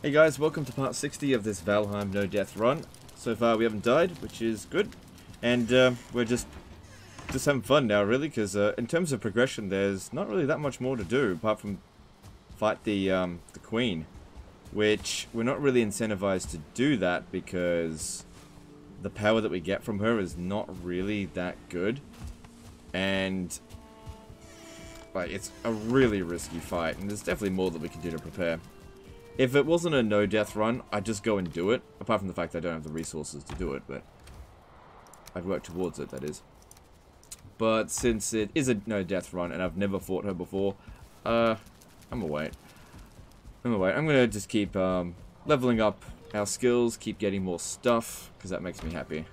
Hey guys, welcome to part 60 of this Valheim No Death run. So far we haven't died, which is good. And uh, we're just just having fun now, really, because uh, in terms of progression, there's not really that much more to do, apart from fight the, um, the Queen. Which, we're not really incentivized to do that, because the power that we get from her is not really that good. And, like, it's a really risky fight, and there's definitely more that we can do to prepare. If it wasn't a no-death run, I'd just go and do it. Apart from the fact I don't have the resources to do it, but... I'd work towards it, that is. But since it is a no-death run, and I've never fought her before, uh, I'm gonna wait. I'm gonna wait. I'm gonna just keep, um, leveling up our skills, keep getting more stuff, because that makes me happy.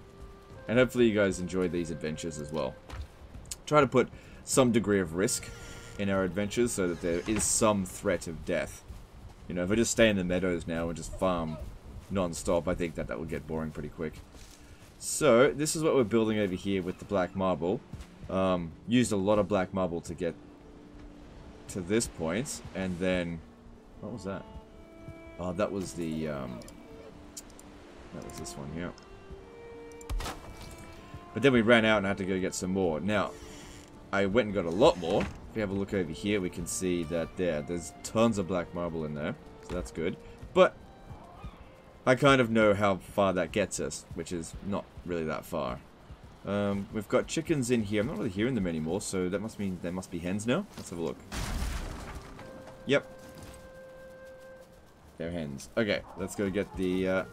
And hopefully you guys enjoy these adventures as well. Try to put some degree of risk in our adventures so that there is some threat of death. You know, if I just stay in the meadows now and just farm non-stop, I think that that will get boring pretty quick. So, this is what we're building over here with the black marble. Um, used a lot of black marble to get to this point, and then... What was that? Oh, that was the, um... That was this one here. But then we ran out and had to go get some more. Now, I went and got a lot more. If we have a look over here, we can see that there, there's tons of black marble in there. So that's good. But, I kind of know how far that gets us, which is not really that far. Um, we've got chickens in here. I'm not really hearing them anymore, so that must mean there must be hens now. Let's have a look. Yep. They're hens. Okay, let's go get the, uh,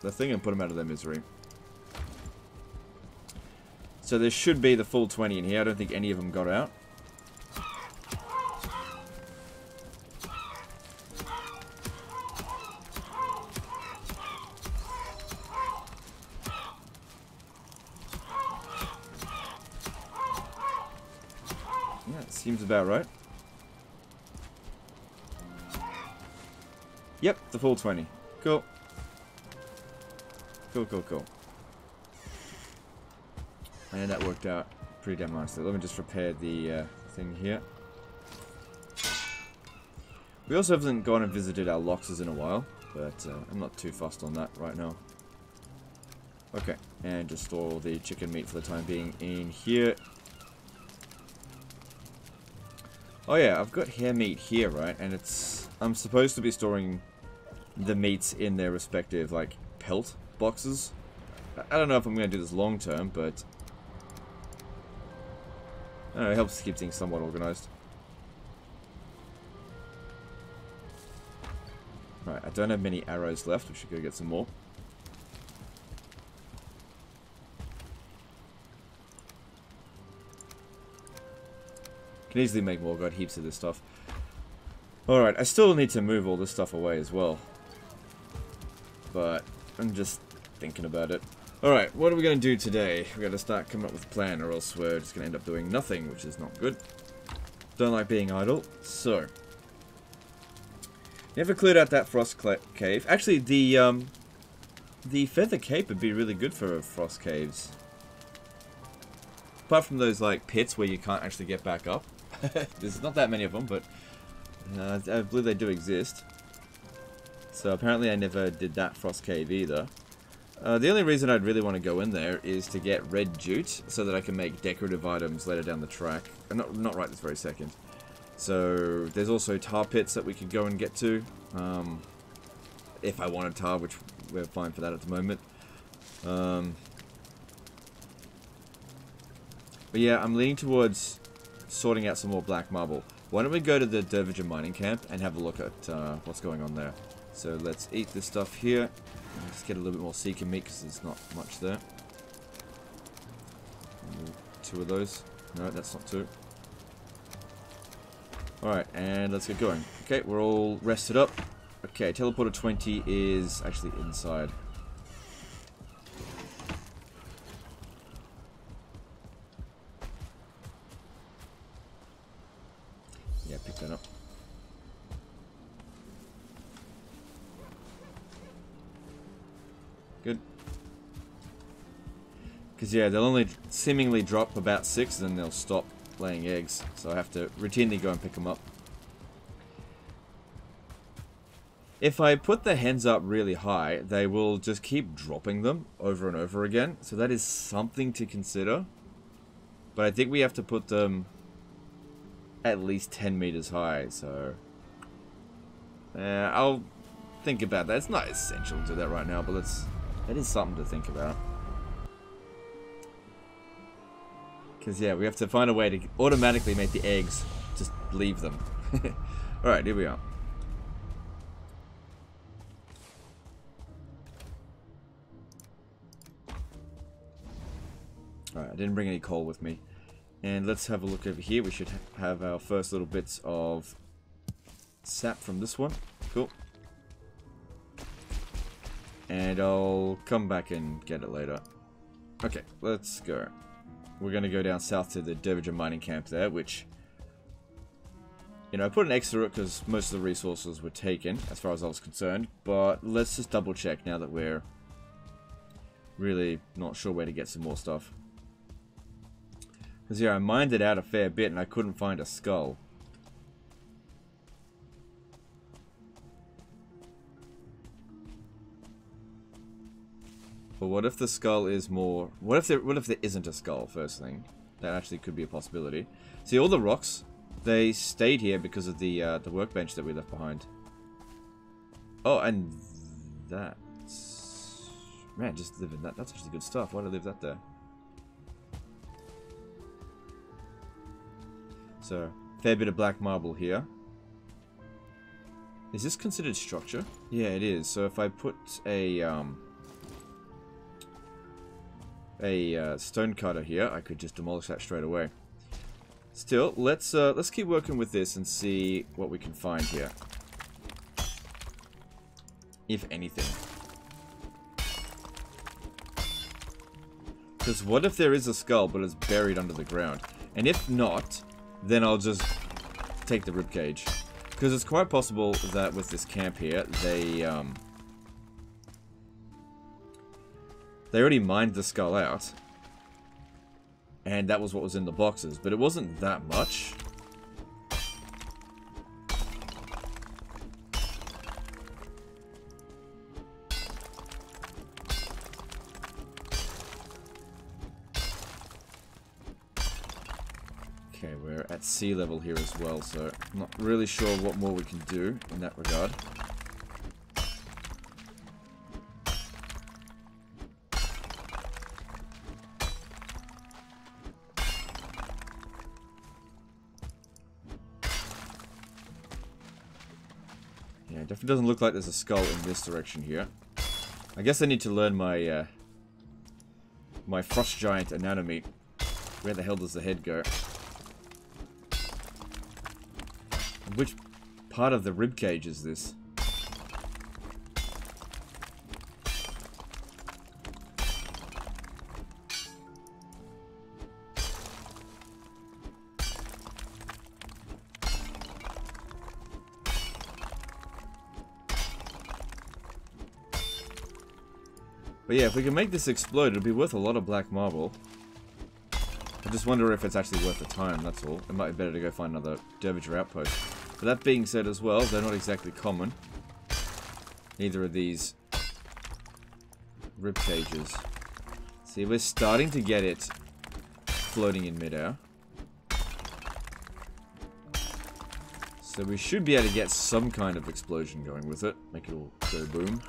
the thing and put them out of their misery. So there should be the full 20 in here. I don't think any of them got out. Yeah, seems about right. Yep, the full 20. Cool. Cool, cool, cool. And that worked out pretty damn nicely. Let me just repair the uh, thing here. We also haven't gone and visited our loxes in a while, but uh, I'm not too fussed on that right now. Okay, and just store the chicken meat for the time being in here. Oh yeah, I've got hare meat here, right? And it's... I'm supposed to be storing the meats in their respective, like, pelt boxes. I don't know if I'm going to do this long term, but... Know, it helps keep things somewhat organized. Right, I don't have many arrows left. We should go get some more. Can easily make more. Got heaps of this stuff. Alright, I still need to move all this stuff away as well. But I'm just thinking about it. Alright, what are we going to do today? we got to start coming up with a plan or else we're just going to end up doing nothing, which is not good. Don't like being idle. So. Never cleared out that frost cave. Actually, the, um, the feather cape would be really good for frost caves. Apart from those, like, pits where you can't actually get back up. There's not that many of them, but uh, I believe they do exist. So apparently I never did that frost cave either. Uh, the only reason I'd really want to go in there is to get red jute so that I can make decorative items later down the track. Uh, not, not right this very second. So there's also tar pits that we could go and get to. Um, if I wanted tar, which we're fine for that at the moment. Um, but yeah, I'm leaning towards sorting out some more black marble. Why don't we go to the Dervinger mining camp and have a look at uh, what's going on there. So let's eat this stuff here. Just get a little bit more seeker meat because there's not much there. Two of those. No, that's not two. Alright, and let's get going. Okay, we're all rested up. Okay, teleporter 20 is actually inside. Yeah, they'll only seemingly drop about six, and then they'll stop laying eggs. So I have to routinely go and pick them up. If I put the hens up really high, they will just keep dropping them over and over again. So that is something to consider. But I think we have to put them at least 10 meters high, so... Uh, I'll think about that. It's not essential to do that right now, but it's, it is something to think about. Because, yeah, we have to find a way to automatically make the eggs just leave them. Alright, here we are. Alright, I didn't bring any coal with me. And let's have a look over here. We should ha have our first little bits of sap from this one. Cool. And I'll come back and get it later. Okay, let's go. We're going to go down south to the Dervinger mining camp there, which... You know, I put an X through it because most of the resources were taken, as far as I was concerned. But let's just double check now that we're really not sure where to get some more stuff. Because yeah, I mined it out a fair bit and I couldn't find a skull. What if the skull is more... What if there, what if there isn't a skull, first thing? That actually could be a possibility. See, all the rocks, they stayed here because of the, uh, the workbench that we left behind. Oh, and that's... Man, just living that. That's actually good stuff. Why did I leave that there? So, fair bit of black marble here. Is this considered structure? Yeah, it is. So if I put a um, a uh, stone cutter here, I could just demolish that straight away. Still, let's uh, let's keep working with this and see what we can find here, if anything. Because what if there is a skull, but it's buried under the ground? And if not, then I'll just take the ribcage. Because it's quite possible that with this camp here, they, um... They already mined the skull out. And that was what was in the boxes. But it wasn't that much. Okay, we're at sea level here as well, so not really sure what more we can do in that regard. Doesn't look like there's a skull in this direction here. I guess I need to learn my, uh, my frost giant anatomy. Where the hell does the head go? Which part of the rib cage is this? But yeah, if we can make this explode, it'll be worth a lot of black marble. I just wonder if it's actually worth the time, that's all. It might be better to go find another Dervinger outpost. But that being said as well, they're not exactly common. Neither are these rib cages. See, we're starting to get it floating in midair. So we should be able to get some kind of explosion going with it. Make it all go boom.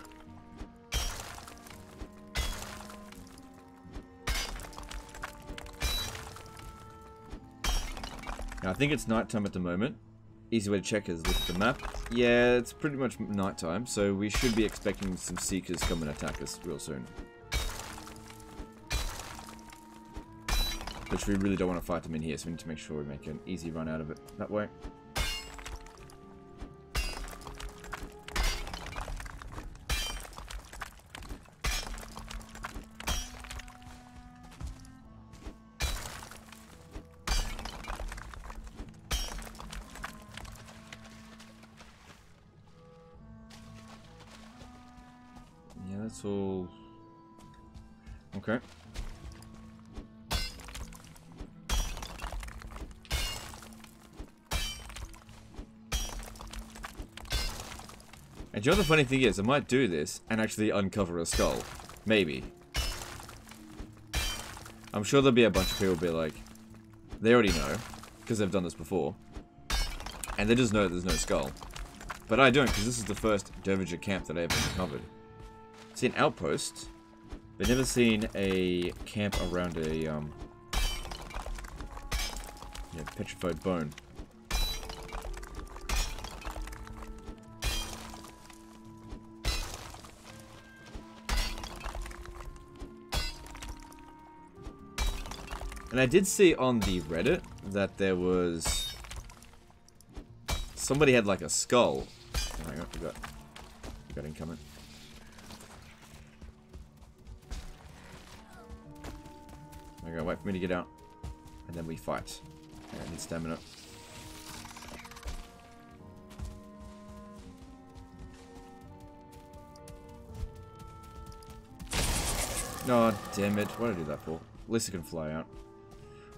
I think it's nighttime at the moment. Easy way to check is look at the map. Yeah, it's pretty much nighttime, so we should be expecting some Seekers come and attack us real soon. Which we really don't want to fight them in here, so we need to make sure we make an easy run out of it that way. And you know the funny thing is, I might do this and actually uncover a skull. Maybe. I'm sure there'll be a bunch of people be like, they already know, because they've done this before. And they just know there's no skull. But I don't, because this is the first Dervinger camp that I ever uncovered. See an outpost, but never seen a camp around a, um, yeah, petrified bone. And I did see on the Reddit that there was... Somebody had like a skull. Oh, hang on, we got, we got incoming. I gotta wait for me to get out. And then we fight. I need stamina. Oh, damn it. What did I do that for? At least it can fly out.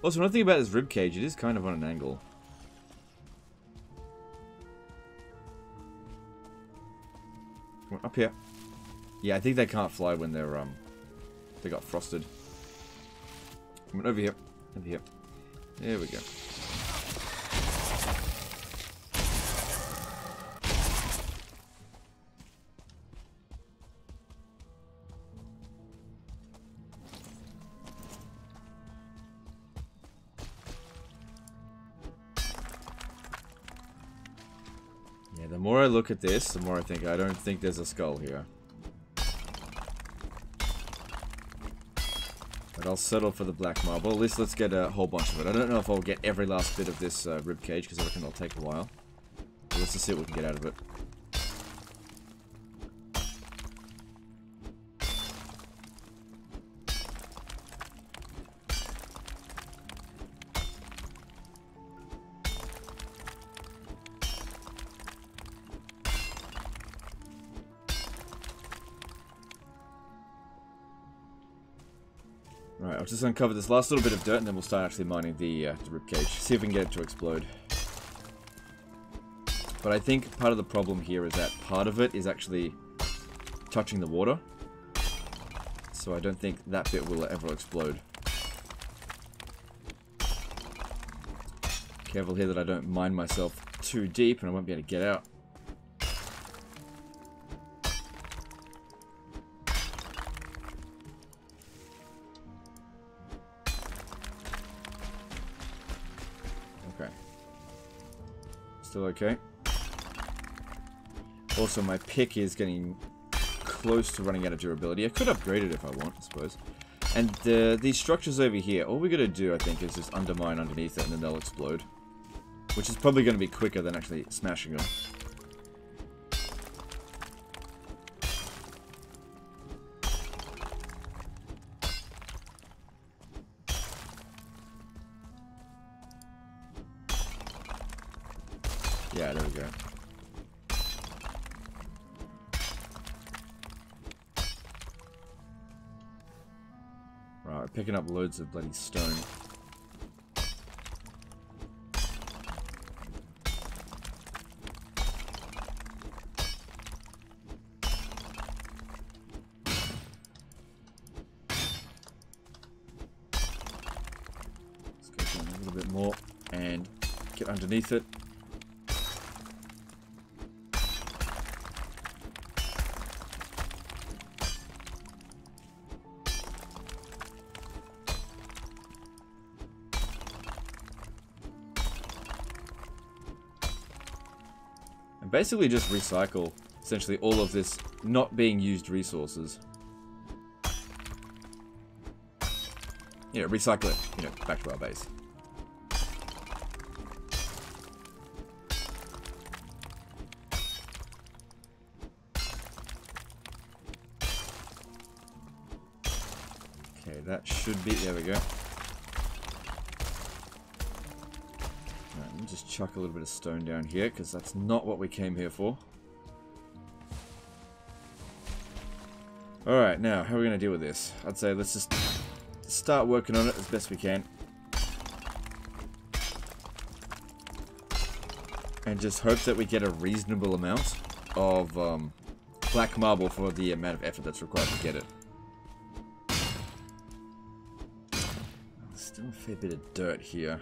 Also, one thing about this rib cage, it is kind of on an angle. Come on, up here. Yeah, I think they can't fly when they're, um, they got frosted. Come on, over here. Over here. There we go. Look at this, the more I think I don't think there's a skull here. But I'll settle for the black marble. At least let's get a whole bunch of it. I don't know if I'll get every last bit of this uh, rib cage because I reckon it'll take a while. But let's just see what we can get out of it. I'll just uncover this last little bit of dirt and then we'll start actually mining the, uh, the ribcage. See if we can get it to explode. But I think part of the problem here is that part of it is actually touching the water. So I don't think that bit will ever explode. Careful here that I don't mine myself too deep and I won't be able to get out. Still okay. Also, my pick is getting close to running out of durability. I could upgrade it if I want, I suppose. And uh, these structures over here, all we gotta do, I think, is just undermine underneath it and then they'll explode. Which is probably gonna be quicker than actually smashing them. Up loads of bloody stone. Let's go down a little bit more and get underneath it. Basically just recycle essentially all of this not being used resources. Know, recycle it, you know, back to our base. Okay, that should be, there we go. Chuck a little bit of stone down here, because that's not what we came here for. Alright, now, how are we going to deal with this? I'd say let's just start working on it as best we can. And just hope that we get a reasonable amount. of um, black marble for the amount of effort that's required to get it. Still a fair bit of dirt here.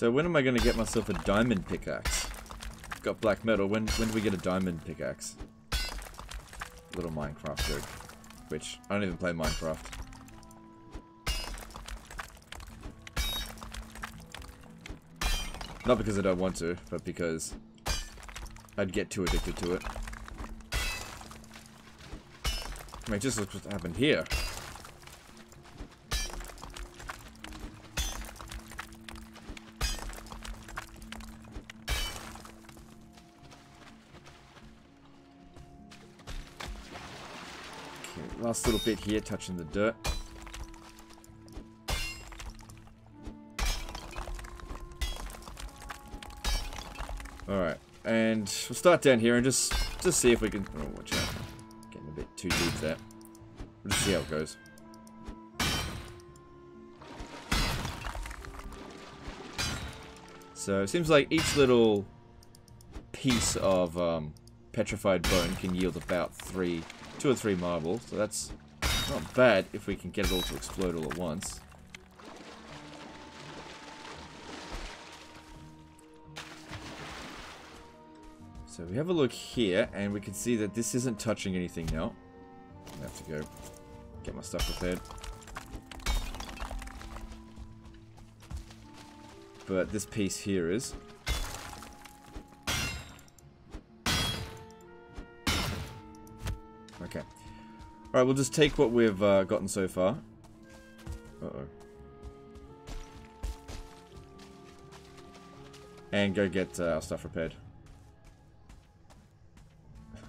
So when am I going to get myself a diamond pickaxe? Got black metal. When when do we get a diamond pickaxe? Little Minecraft joke. Which, I don't even play Minecraft. Not because I don't want to, but because I'd get too addicted to it. I mean, just look what happened here. Little bit here, touching the dirt. Alright, and we'll start down here and just just see if we can... Oh, watch out. Getting a bit too deep there. We'll just see how it goes. So, it seems like each little piece of um, petrified bone can yield about three, two or three marbles. So that's not bad if we can get it all to explode all at once. So we have a look here, and we can see that this isn't touching anything now. I have to go get my stuff prepared. But this piece here is. Alright, we'll just take what we've uh, gotten so far. Uh-oh. And go get uh, our stuff repaired.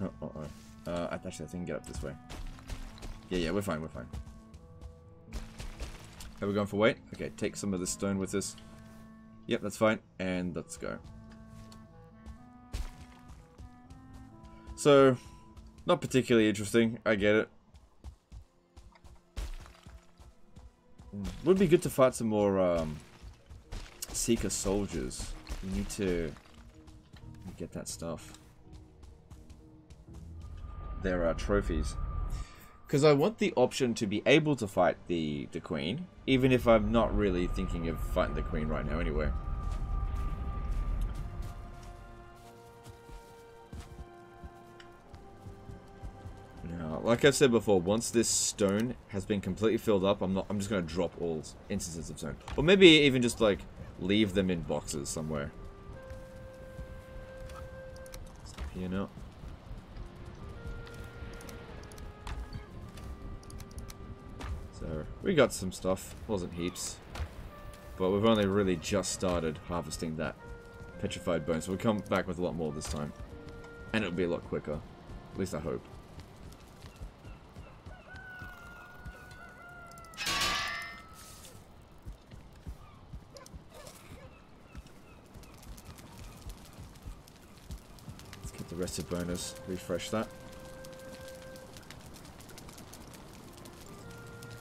Uh-oh. Uh, actually, I think I can get up this way. Yeah, yeah, we're fine, we're fine. Are we going for weight? Okay, take some of the stone with us. Yep, that's fine. And let's go. So, not particularly interesting. I get it. Would be good to fight some more um, Seeker soldiers. We need to get that stuff. There are trophies. Because I want the option to be able to fight the, the queen, even if I'm not really thinking of fighting the queen right now anyway. Like I've said before, once this stone has been completely filled up, I'm not. I'm just gonna drop all instances of stone, or maybe even just like leave them in boxes somewhere. You know. So, we got some stuff. Wasn't heaps. But we've only really just started harvesting that petrified bone. So we'll come back with a lot more this time. And it'll be a lot quicker. At least I hope. Of bonus. Refresh that.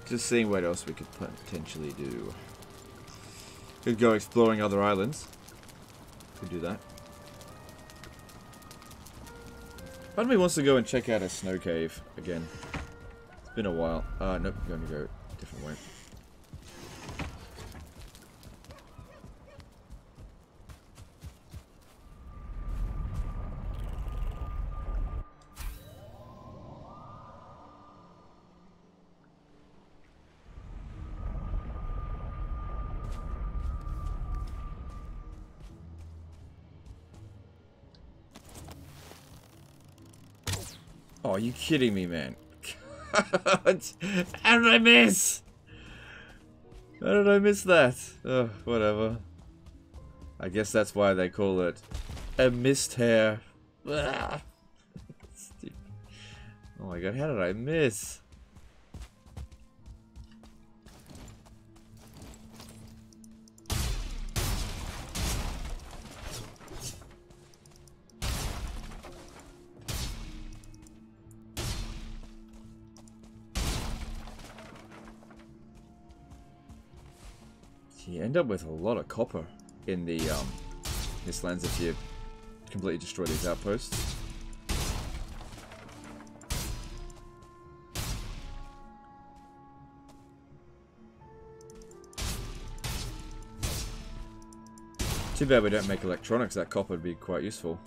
Just seeing what else we could potentially do. Could go exploring other islands. Could do that. Part of me wants to go and check out a snow cave again. It's been a while. Uh, nope, going to go a different way. You kidding me, man? How did I miss? How did I miss that? Oh, whatever. I guess that's why they call it a missed hair. Ah. oh my god, how did I miss? Up with a lot of copper in the um, this lands if you completely destroy these outposts. Too bad we don't make electronics, that copper would be quite useful.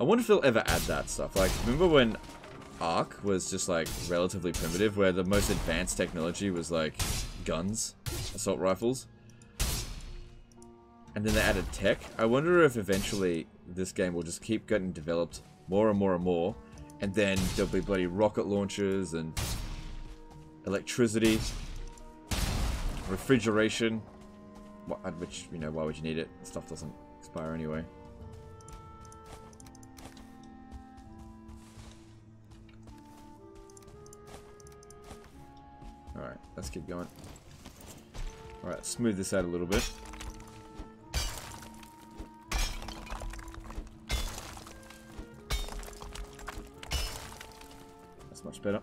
I wonder if they'll ever add that stuff. Like, remember when Ark was just like relatively primitive, where the most advanced technology was like guns, assault rifles? And then they added tech. I wonder if eventually this game will just keep getting developed more and more and more, and then there'll be bloody rocket launchers and electricity, refrigeration, uh, which, you know, why would you need it? Stuff doesn't expire anyway. Alright, let's keep going. Alright, smooth this out a little bit. Much better.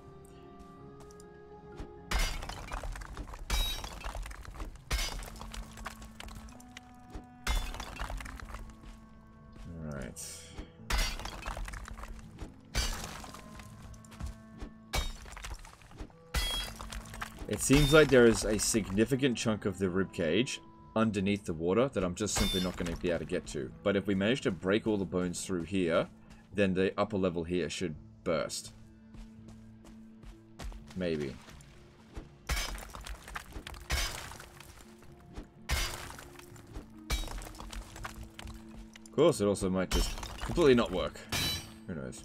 It seems like there is a significant chunk of the rib cage underneath the water that I'm just simply not going to be able to get to. But if we manage to break all the bones through here, then the upper level here should burst. Maybe. Of course, it also might just completely not work. Who knows.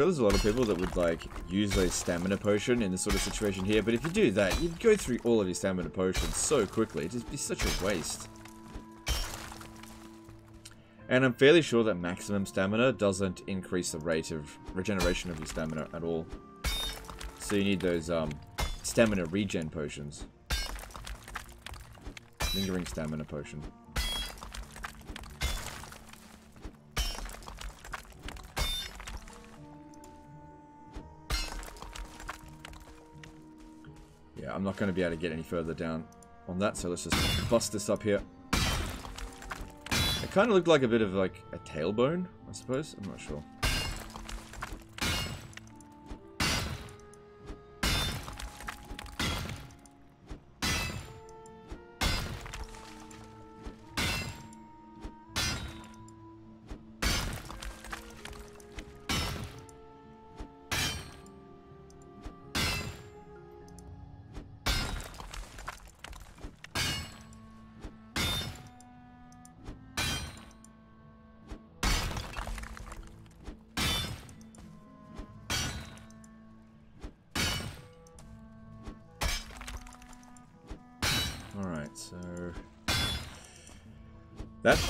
Sure there's a lot of people that would like use a stamina potion in this sort of situation here, but if you do that, you'd go through all of your stamina potions so quickly. It'd just be such a waste. And I'm fairly sure that maximum stamina doesn't increase the rate of regeneration of your stamina at all. So you need those um, stamina regen potions. Lingering stamina potion. Yeah, I'm not going to be able to get any further down on that, so let's just bust this up here. It kind of looked like a bit of like a tailbone, I suppose. I'm not sure.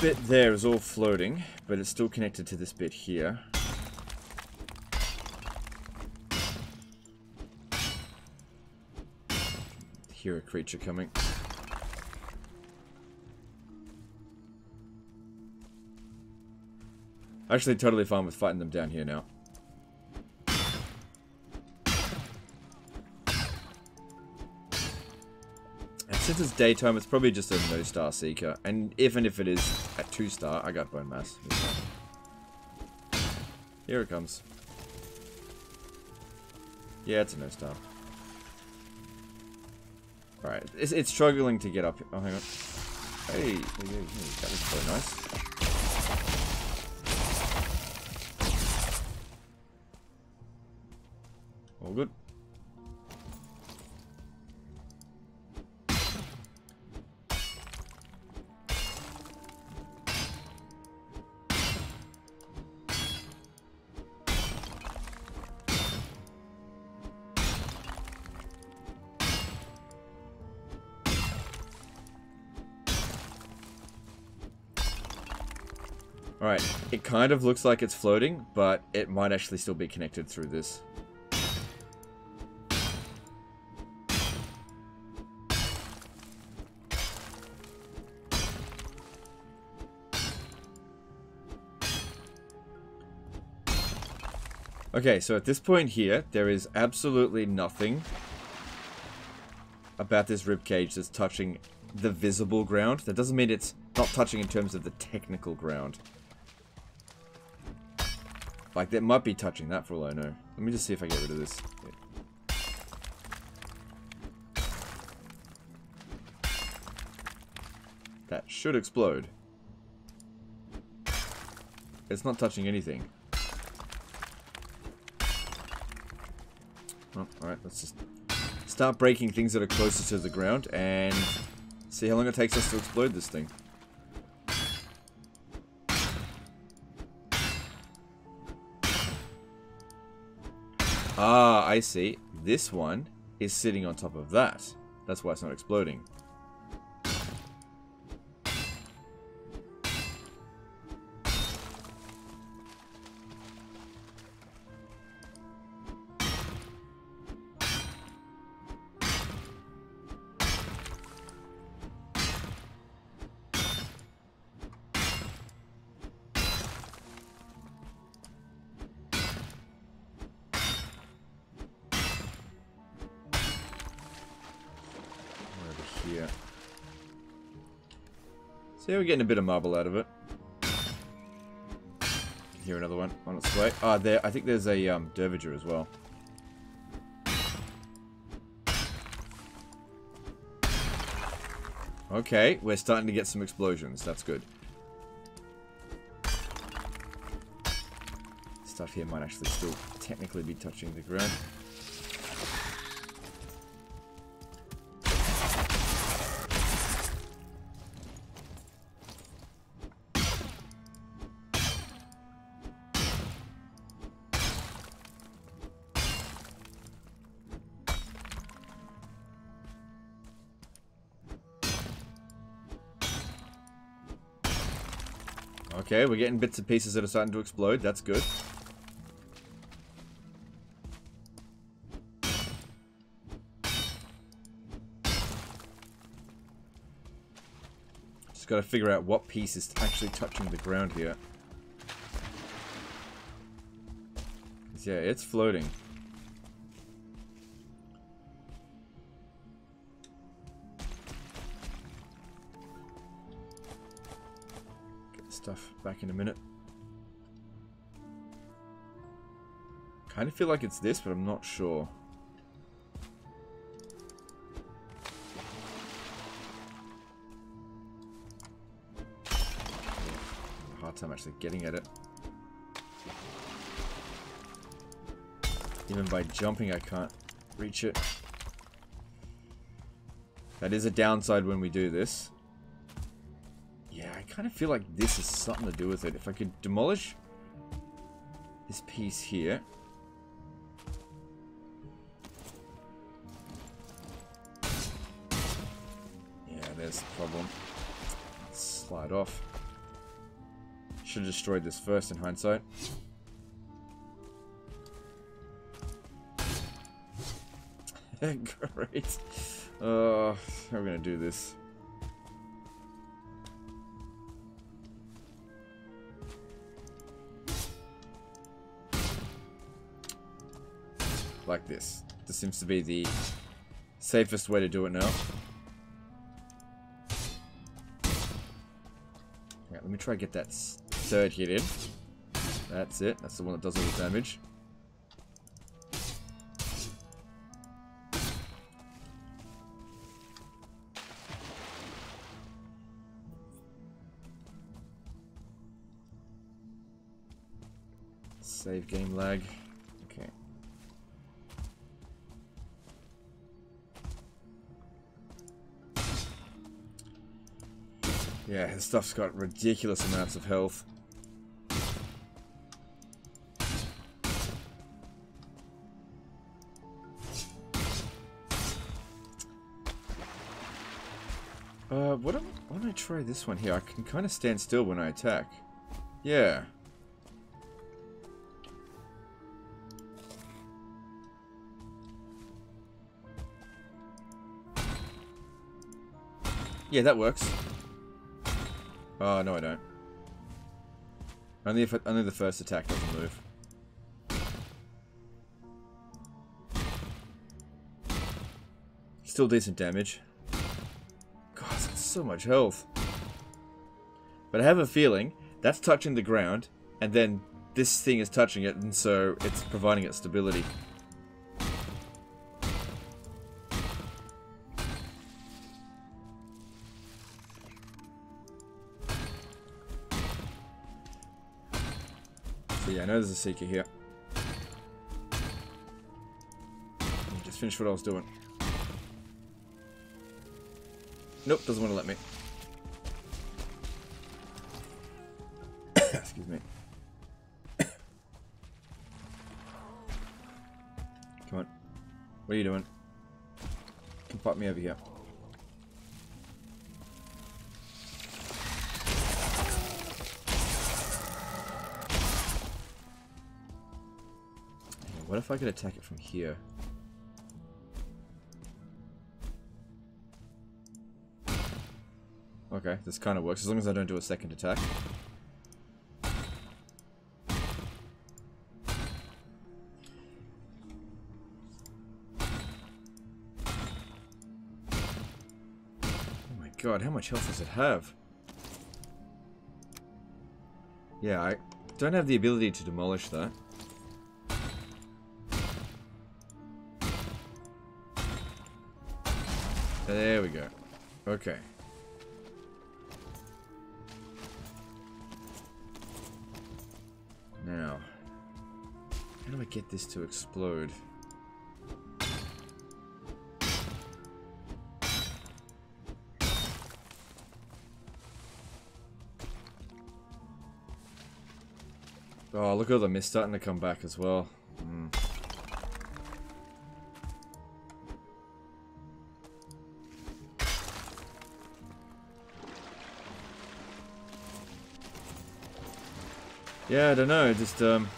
Bit there is all floating, but it's still connected to this bit here. Hear a creature coming. Actually, totally fine with fighting them down here now. Since it's daytime, it's probably just a no star seeker. And even if it is a two star, I got Bonemass. Here it comes. Yeah, it's a no star. Alright, it's, it's struggling to get up. Oh, hang on. Hey, that was very nice. Kind of looks like it's floating, but it might actually still be connected through this. Okay, so at this point here, there is absolutely nothing about this rib cage that's touching the visible ground. That doesn't mean it's not touching in terms of the technical ground. Like, that might be touching that for all I know. Let me just see if I get rid of this. That should explode. It's not touching anything. Oh, alright, let's just start breaking things that are closer to the ground and see how long it takes us to explode this thing. Ah, I see. This one is sitting on top of that. That's why it's not exploding. Yeah, we're getting a bit of marble out of it. Here another one on its way. Ah, there. I think there's a um, Dervager as well. Okay, we're starting to get some explosions. That's good. Stuff here might actually still technically be touching the ground. We're getting bits and pieces that are starting to explode. That's good. Just gotta figure out what piece is actually touching the ground here. Yeah, it's floating. Back in a minute. Kind of feel like it's this, but I'm not sure. Hard time actually getting at it. Even by jumping, I can't reach it. That is a downside when we do this kind of feel like this has something to do with it. If I could demolish this piece here. Yeah, there's the problem. Let's slide off. Should have destroyed this first in hindsight. Great. Uh, how are we gonna do this? Like this. This seems to be the safest way to do it now. Yeah, let me try to get that third hit in. That's it. That's the one that does all the damage. Save game lag. Yeah, his stuff's got ridiculous amounts of health. Uh, what am, why don't I try this one here? I can kind of stand still when I attack. Yeah. Yeah, that works. Oh, no I don't. Only if only the first attack doesn't move. Still decent damage. God, that's so much health. But I have a feeling that's touching the ground, and then this thing is touching it, and so it's providing it stability. Know there's a Seeker here. Just finish what I was doing. Nope, doesn't want to let me. Excuse me. Come on. What are you doing? Come pop me over here. If I could attack it from here? Okay, this kind of works, as long as I don't do a second attack. Oh my god, how much health does it have? Yeah, I don't have the ability to demolish that. There we go. Okay. Now, how do I get this to explode? Oh, look at the mist starting to come back as well. Yeah, I don't know. It just um,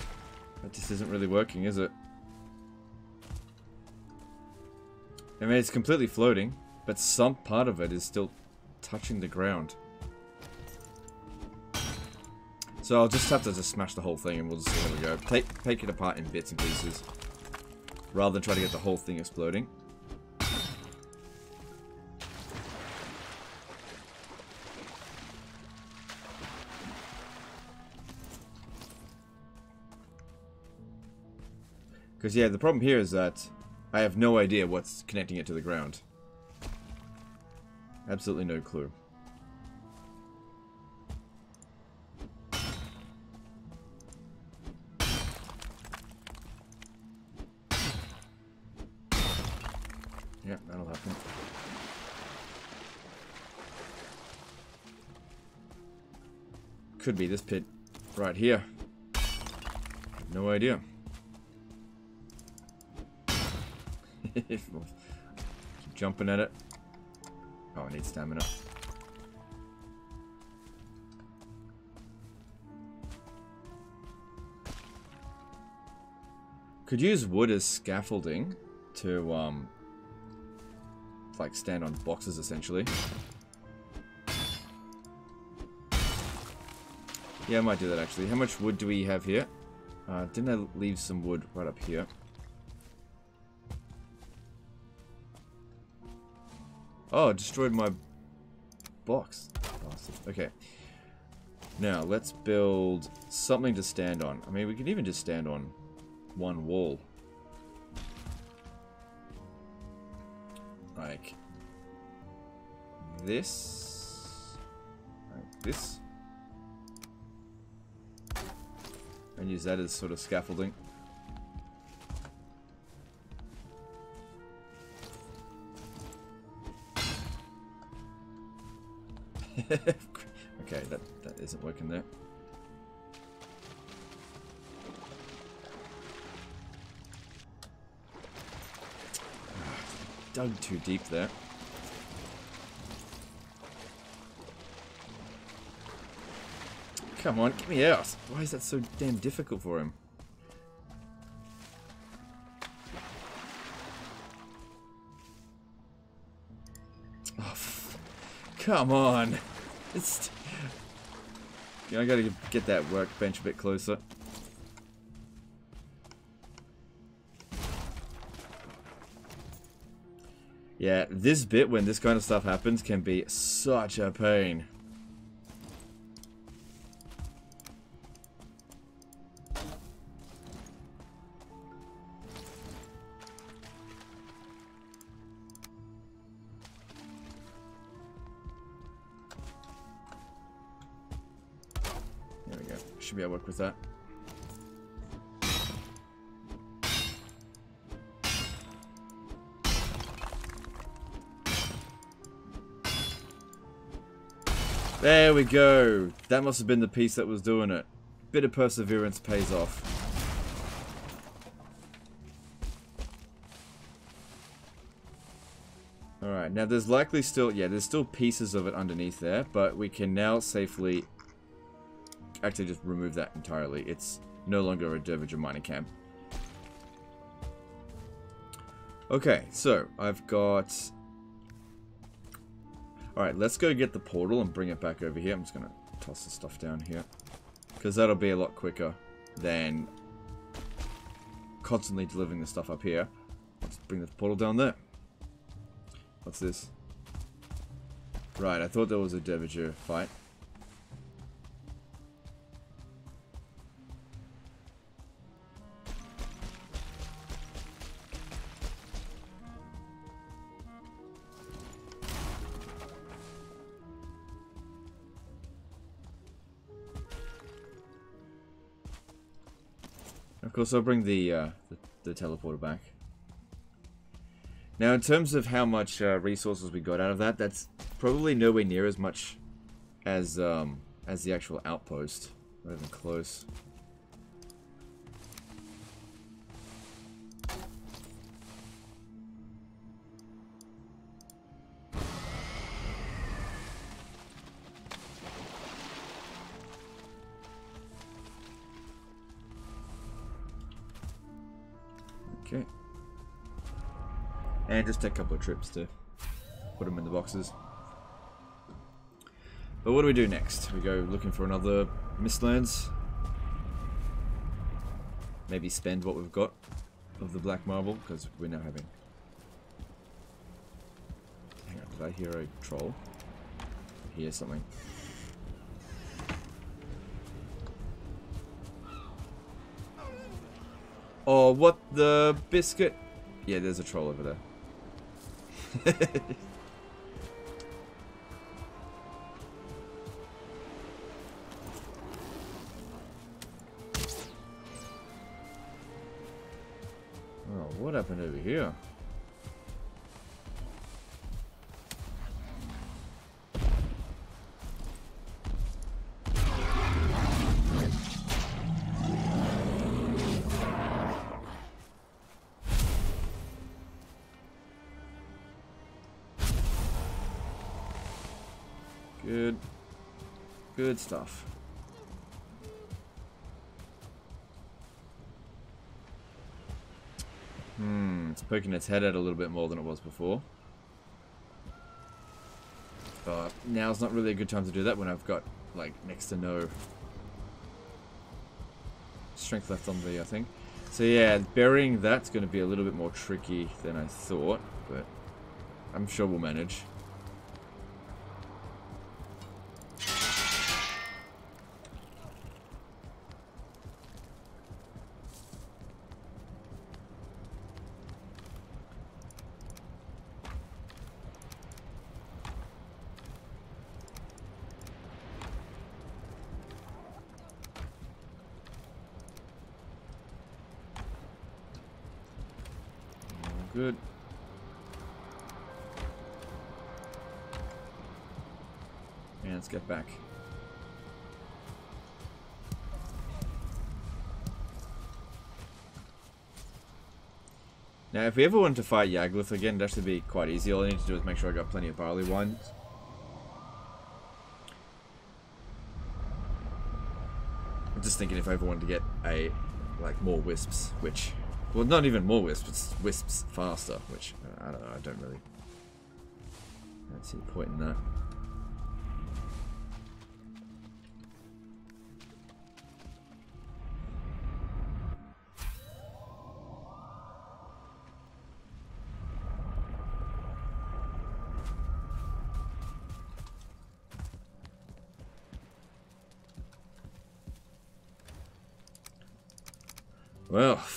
that just isn't really working, is it? I mean, it's completely floating, but some part of it is still touching the ground. So I'll just have to just smash the whole thing and we'll just see how we go. Take, take it apart in bits and pieces. Rather than try to get the whole thing exploding. Because, yeah, the problem here is that I have no idea what's connecting it to the ground. Absolutely no clue. Yeah, that'll happen. Could be this pit right here. No idea. Keep jumping at it. Oh, I need stamina. Could use wood as scaffolding to, um, like stand on boxes essentially. Yeah, I might do that actually. How much wood do we have here? Uh, didn't I leave some wood right up here? Oh, destroyed my box. Awesome. Okay. Now, let's build something to stand on. I mean, we can even just stand on one wall. Like this. Like this. And use that as sort of scaffolding. okay, that, that isn't working there. Ah, dug too deep there. Come on, get me out. Why is that so damn difficult for him? Oh, come on. It's... You know, I gotta get that workbench a bit closer. Yeah, this bit when this kind of stuff happens can be such a pain. With that. There we go. That must have been the piece that was doing it. Bit of perseverance pays off. Alright, now there's likely still, yeah, there's still pieces of it underneath there, but we can now safely actually just remove that entirely. It's no longer a Dvergr mining camp. Okay, so I've got Alright, let's go get the portal and bring it back over here. I'm just going to toss the stuff down here. Because that'll be a lot quicker than constantly delivering the stuff up here. Let's bring the portal down there. What's this? Right, I thought there was a Dvergr fight. Of course, I'll bring the, uh, the, the, teleporter back. Now, in terms of how much uh, resources we got out of that, that's probably nowhere near as much as um, as the actual outpost. Not even close. Take a couple of trips to put them in the boxes. But what do we do next? We go looking for another Mistlands. Maybe spend what we've got of the black marble, because we're now having... Hang on, did I hear a troll? I hear something. Oh, what the biscuit? Yeah, there's a troll over there. Good. Good stuff. Hmm, it's poking its head out a little bit more than it was before. But now's not really a good time to do that when I've got, like, next to no strength left on the uh, thing. So yeah, burying that's going to be a little bit more tricky than I thought, but I'm sure we'll manage. If we ever want to fight Yagluth again, that should be quite easy. All I need to do is make sure I got plenty of barley wine. I'm just thinking if I ever wanted to get a, like, more wisps, which well, not even more wisps, it's wisps faster, which, I don't know, I don't really... I don't see the point in that.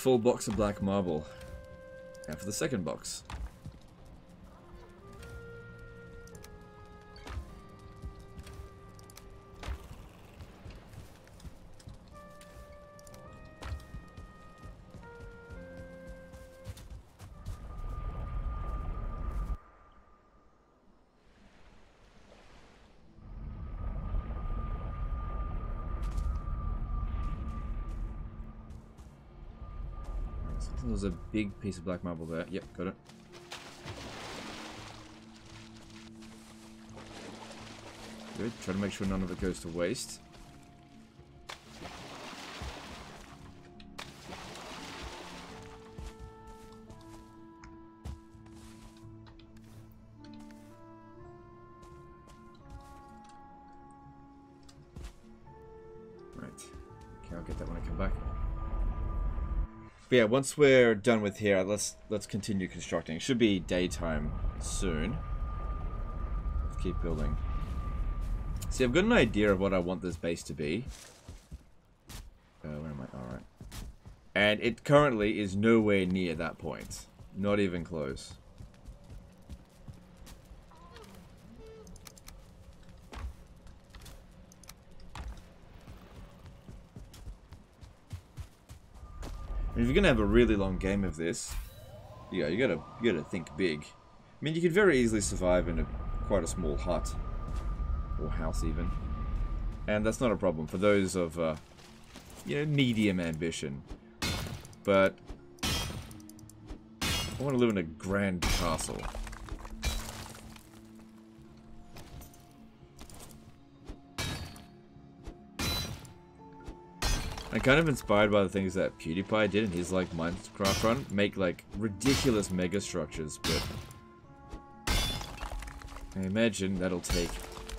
Full box of black marble. Now for the second box. Big piece of black marble there. Yep, got it. Good. Try to make sure none of it goes to waste. Yeah, once we're done with here, let's let's continue constructing. It should be daytime soon. Let's keep building. See, I've got an idea of what I want this base to be. Uh, where am I? Alright. And it currently is nowhere near that point. Not even close. If you're gonna have a really long game of this, yeah, you gotta you gotta think big. I mean, you could very easily survive in a quite a small hut or house even, and that's not a problem for those of uh, you know medium ambition. But I want to live in a grand castle. I'm kind of inspired by the things that PewDiePie did in his like Minecraft run. Make like ridiculous mega structures, but I imagine that'll take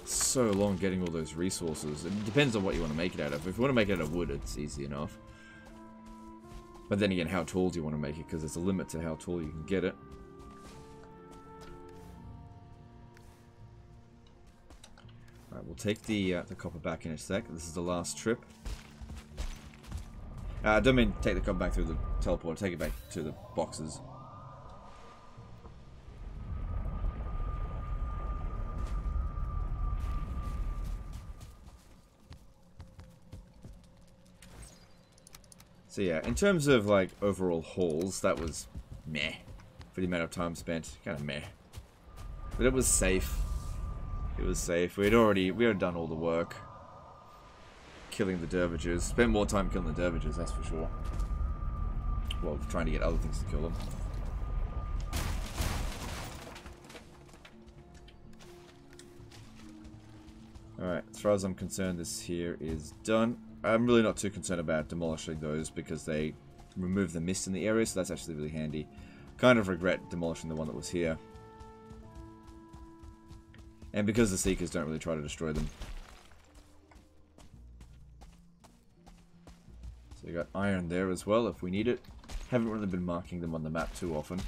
so long getting all those resources. It depends on what you want to make it out of. If you want to make it out of wood, it's easy enough. But then again, how tall do you want to make it? Because there's a limit to how tall you can get it. Alright, we'll take the, uh, the copper back in a sec. This is the last trip. Uh, I don't mean take the copper back through the teleport, take it back to the boxes. So yeah, in terms of like overall hauls, that was meh. For the amount of time spent, kind of meh. But it was safe. It was safe. We had already, we had done all the work. Killing the Dvergrs. Spend more time killing the Dvergrs, that's for sure. Well, trying to get other things to kill them. Alright, as far as I'm concerned, this here is done. I'm really not too concerned about demolishing those because they remove the mist in the area, so that's actually really handy. Kind of regret demolishing the one that was here. And because the Seekers don't really try to destroy them. Got iron there as well if we need it. Haven't really been marking them on the map too often.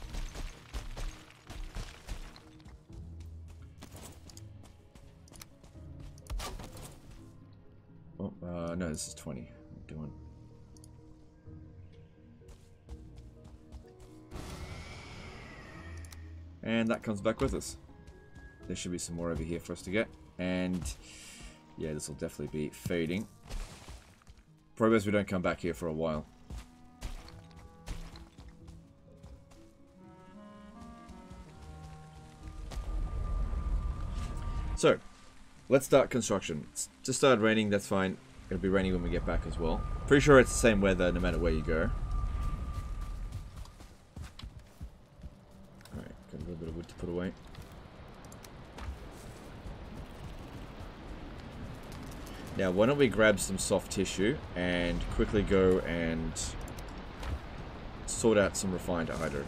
Oh, uh, no, this is 20. I'm doing. And that comes back with us. There should be some more over here for us to get. And yeah, this will definitely be fading. Probably best we don't come back here for a while. So, let's start construction. It's just started raining, that's fine. It'll be raining when we get back as well. Pretty sure it's the same weather no matter where you go. Alright, got a little bit of wood to put away. Now, why don't we grab some soft tissue and quickly go and sort out some refined eitr.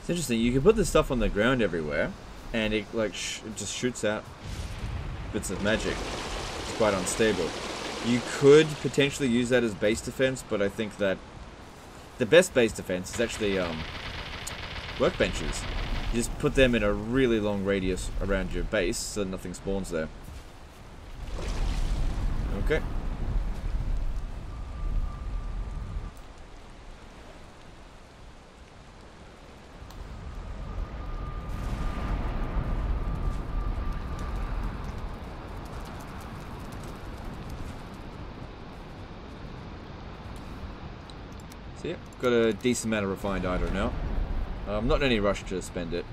It's interesting. You can put this stuff on the ground everywhere, and it like sh it just shoots out bits of magic. It's quite unstable. You could potentially use that as base defense, but I think that the best base defense is actually um, workbenches. You just put them in a really long radius around your base so nothing spawns there. Okay. So yeah, got a decent amount of refined iron now. I'm not in any rush to spend it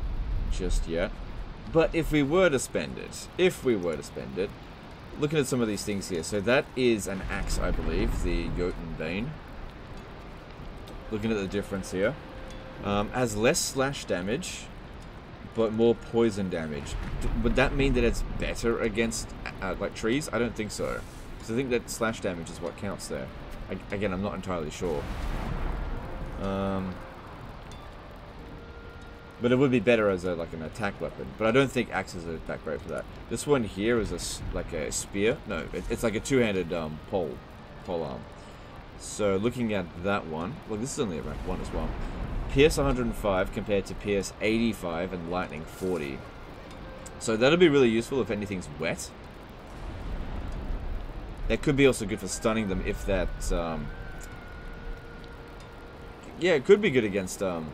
just yet. But if we were to spend it, if we were to spend it, looking at some of these things here. So that is an axe, I believe, the Jotun Bane. Looking at the difference here. Um, has less slash damage, but more poison damage. D would that mean that it's better against, uh, like, trees? I don't think so. Because I think that slash damage is what counts there. I again, I'm not entirely sure. Um, but it would be better as a like an attack weapon. But I don't think axes are that great for that. This one here is a like a spear. No, it, it's like a two-handed um, pole, pole arm. So looking at that one, well, this is only a rank one as well. PS 105 compared to PS 85 and lightning 40. So that'll be really useful if anything's wet. That could be also good for stunning them if that. Um, yeah, it could be good against um,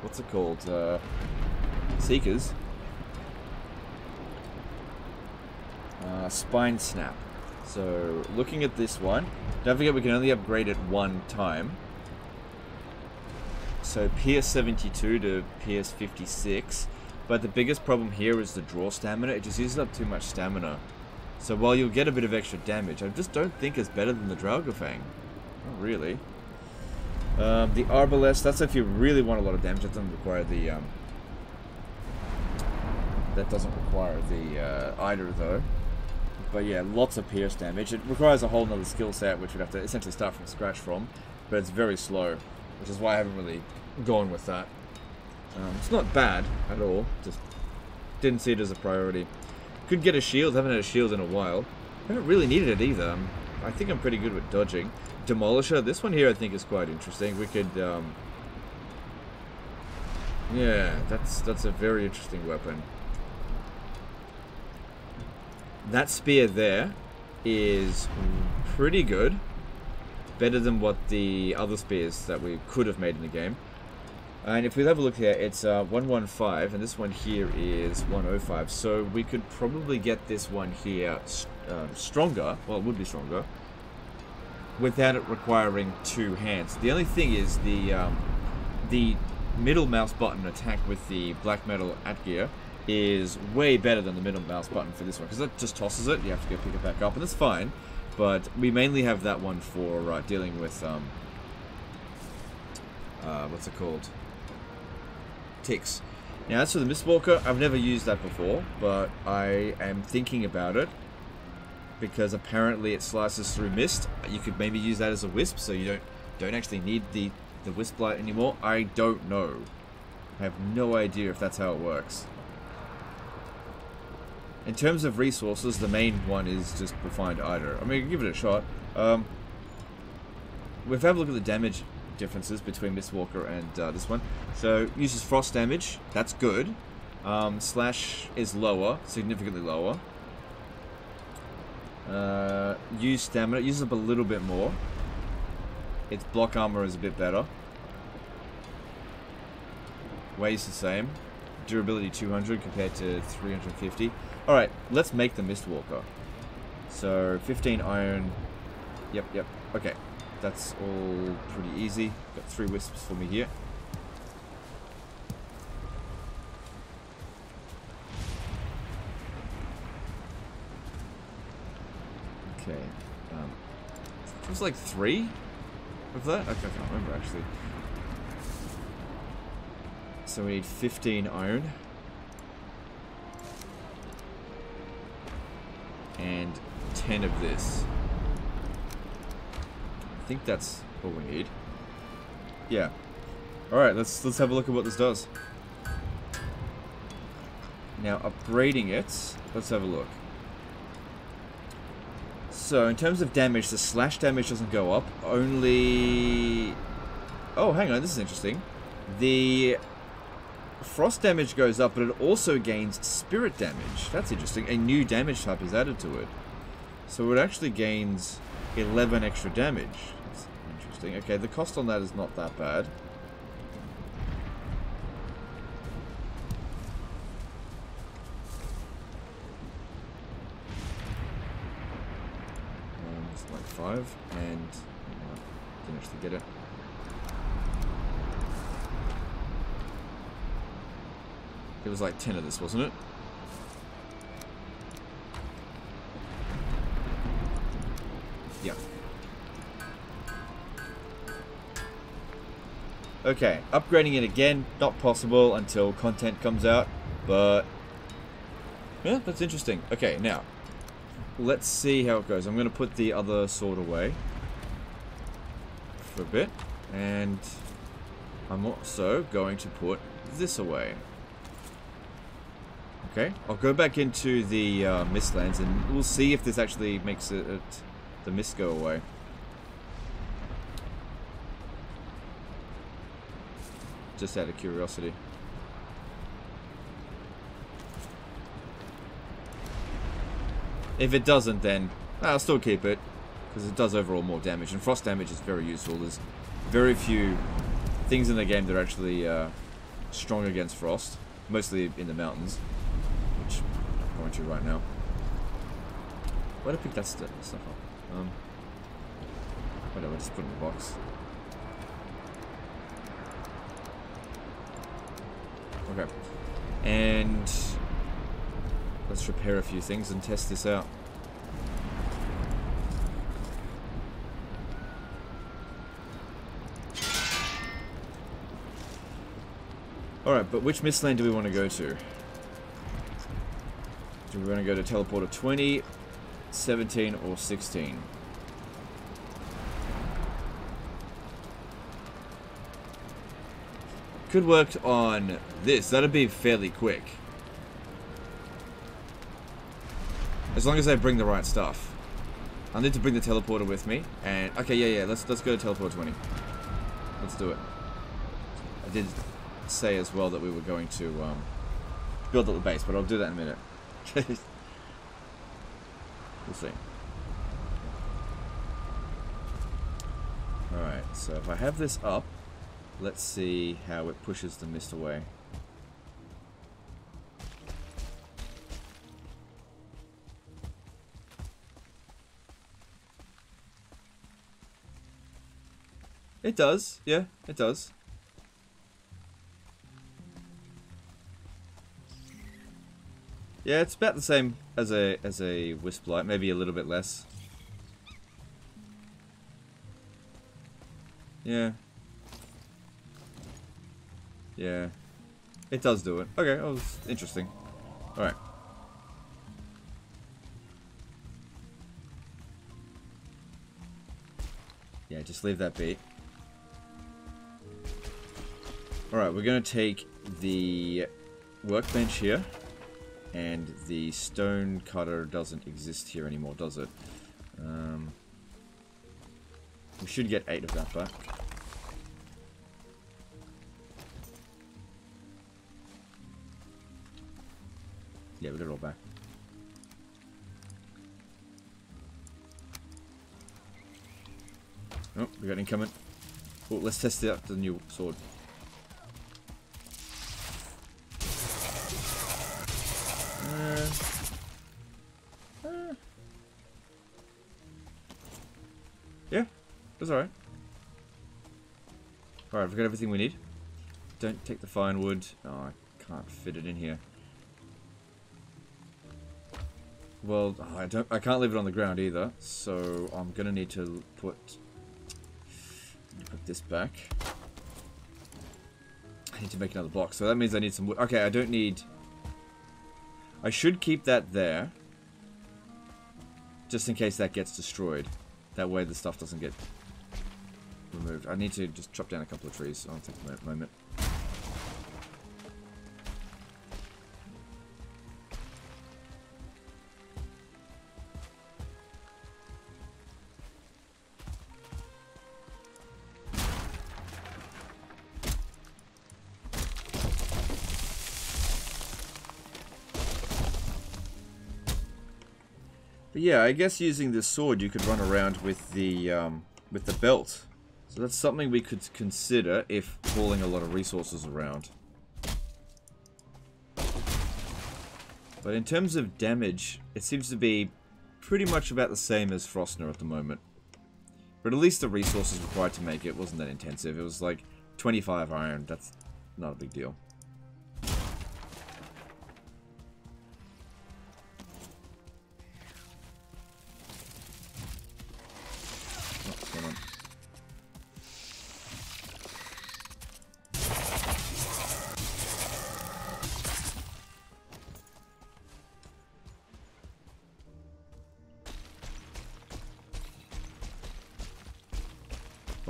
what's it called? Uh, Seekers. Uh, Spinesnap. So, looking at this one, don't forget we can only upgrade it one time. So, PS72 to PS56. But the biggest problem here is the draw stamina. It just uses up too much stamina. So while you'll get a bit of extra damage, I just don't think it's better than the Draugr Not really. Um, the Arbalest, that's if you really want a lot of damage. That doesn't require the... Um, that doesn't require the uh, though. But yeah, lots of pierce damage. It requires a whole nother skill set, which we'd have to essentially start from scratch from. But it's very slow, which is why I haven't really gone with that. Um, it's not bad at all, just didn't see it as a priority. Could get a shield, haven't had a shield in a while. Haven't really needed it either. Um, I think I'm pretty good with dodging. Demolisher. This one here I think is quite interesting. We could, um, yeah, that's that's a very interesting weapon. That spear there is pretty good. Better than what the other spears that we could have made in the game. And if we have a look here, it's uh, 115, and this one here is 105. So we could probably get this one here uh, stronger. Well, it would be stronger without it requiring two hands. The only thing is the um, the middle mouse button attack with the black metal atgeir is way better than the middle mouse button for this one because it just tosses it. You have to go pick it back up, and that's fine. But we mainly have that one for uh, dealing with um, uh, what's it called? Ticks. Now as for the Mistwalker, I've never used that before, but I am thinking about it because apparently it slices through mist. You could maybe use that as a wisp, so you don't don't actually need the the wisp light anymore. I don't know. I have no idea if that's how it works. In terms of resources, the main one is just refined eitr. I mean, give it a shot. Um, we've had a look at the damage differences between Mistwalker and uh, this one. So, uses frost damage. That's good. Um, slash is lower, significantly lower. Uh, use stamina. Uses up a little bit more. Its block armor is a bit better. Weighs the same. Durability 200 compared to 350. Alright, let's make the Mistwalker. So, 15 iron. Yep, yep. Okay. That's all pretty easy. Got three wisps for me here. Okay. Um, it was like three of that? Okay, I can't remember actually. So we need 15 iron. And 10 of this. I think that's what we need. Yeah. Alright, let's let's have a look at what this does. Now upgrading it, let's have a look. So, in terms of damage, the slash damage doesn't go up. Only... Oh, hang on, this is interesting. The frost damage goes up, but it also gains spirit damage. That's interesting. A new damage type is added to it. So it actually gains 11 extra damage. That's interesting. Okay, the cost on that is not that bad. 5, and... uh, Didn't actually get it. It was like 10 of this, wasn't it? Yeah. Okay, upgrading it again, not possible until content comes out, but... Yeah, that's interesting. Okay, now, let's see how it goes. I'm going to put the other sword away for a bit, and I'm also going to put this away. Okay, I'll go back into the uh, Mistlands and we'll see if this actually makes it, it the mist go away. Just out of curiosity. If it doesn't, then I'll still keep it because it does overall more damage, and frost damage is very useful. There's very few things in the game that are actually uh, strong against frost, mostly in the mountains, which I'm going to right now. Why did I pick that st stuff up? Um, whatever, just put it in the box. Okay, and let's repair a few things and test this out. Alright, but which Mistland do we want to go to? Do we want to go to Teleporter 20, 17, or 16? Could work on this. That'd be fairly quick. As long as I bring the right stuff. I need to bring the teleporter with me. And okay, yeah, yeah. Let's let's go to teleport 20. Let's do it. I did say as well that we were going to um, build up the base, but I'll do that in a minute. we'll see. Alright, so if I have this up, let's see how it pushes the mist away. It does, yeah, it does. Yeah, it's about the same as a as a wisp light, maybe a little bit less. Yeah. Yeah. It does do it. Okay, oh, that was interesting. Alright. Yeah, just leave that be. Alright, we're going to take the workbench here. And the stone cutter doesn't exist here anymore, does it? Um, we should get eight of that back. Yeah, we got it all back. Oh, we got incoming. Oh, let's test it out the new sword. Uh, uh. Yeah, that's alright. Alright, we've got everything we need. Don't take the fine wood. Oh, I can't fit it in here. Well, I don't. I can't leave it on the ground either, so I'm gonna need to put put this back. I need to make another block, so that means I need some wood. Okay, I don't need. I should keep that there, just in case that gets destroyed. That way the stuff doesn't get removed. I need to just chop down a couple of trees. I'll take a moment. Yeah, I guess using this sword you could run around with the um, with the belt. So that's something we could consider if hauling a lot of resources around. But in terms of damage, it seems to be pretty much about the same as Frostner at the moment. But at least the resources required to make it wasn't that intensive. It was like 25 iron. That's not a big deal.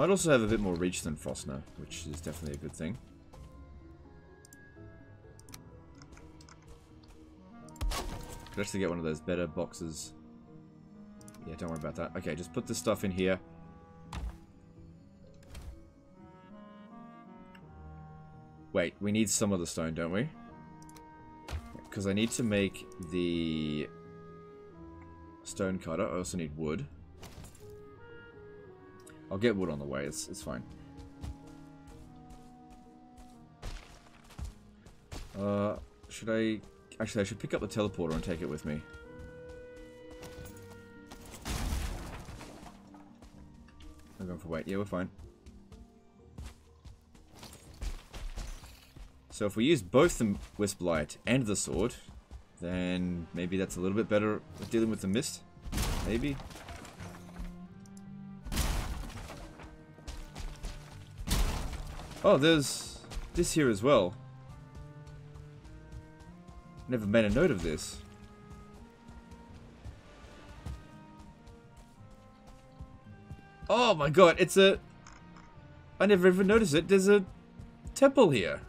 Also have a bit more reach than Frostner, which is definitely a good thing. Could actually get one of those better boxes. Yeah, don't worry about that. Okay, just put this stuff in here. Wait, we need some of the stone, don't we? Because I need to make the stone cutter. I also need wood. I'll get wood on the way, it's, it's fine. Uh, should I... Actually, I should pick up the teleporter and take it with me. I'm going for weight. Yeah, we're fine. So if we use both the Wisp Light and the sword, then maybe that's a little bit better dealing with the mist. Maybe. Oh, there's this here as well. Never made a note of this. Oh my god, it's a... I never even noticed it. There's a temple here.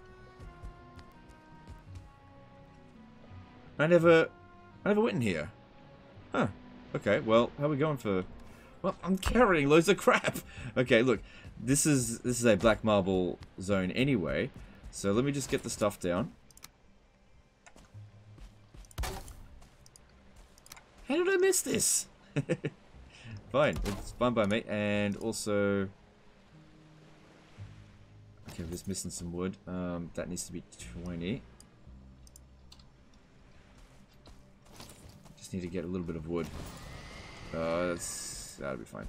I never... I never went in here. Huh. Okay, well, how are we going for... Well, I'm carrying loads of crap. Okay, look this is this is a black marble zone anyway. So let me just get the stuff down. How did I miss this? fine, it's fine by me. And also, okay, we're just missing some wood. Um, that needs to be 20. Just need to get a little bit of wood. Uh, that's that'll be fine.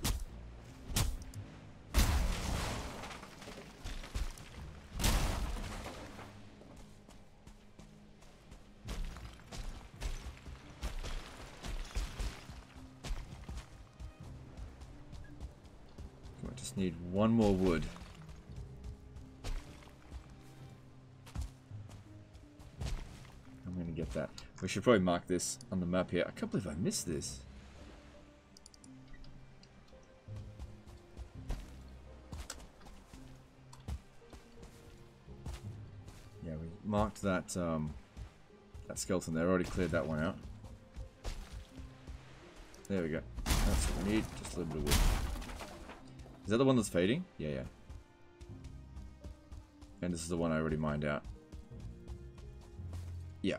I just need one more wood. I'm gonna get that. We should probably mark this on the map here. I can't believe I missed this. Marked that um, that skeleton there. Already cleared that one out. There we go. That's what we need. Just a little bit of wood. Is that the one that's fading? Yeah, yeah. And this is the one I already mined out. Yeah.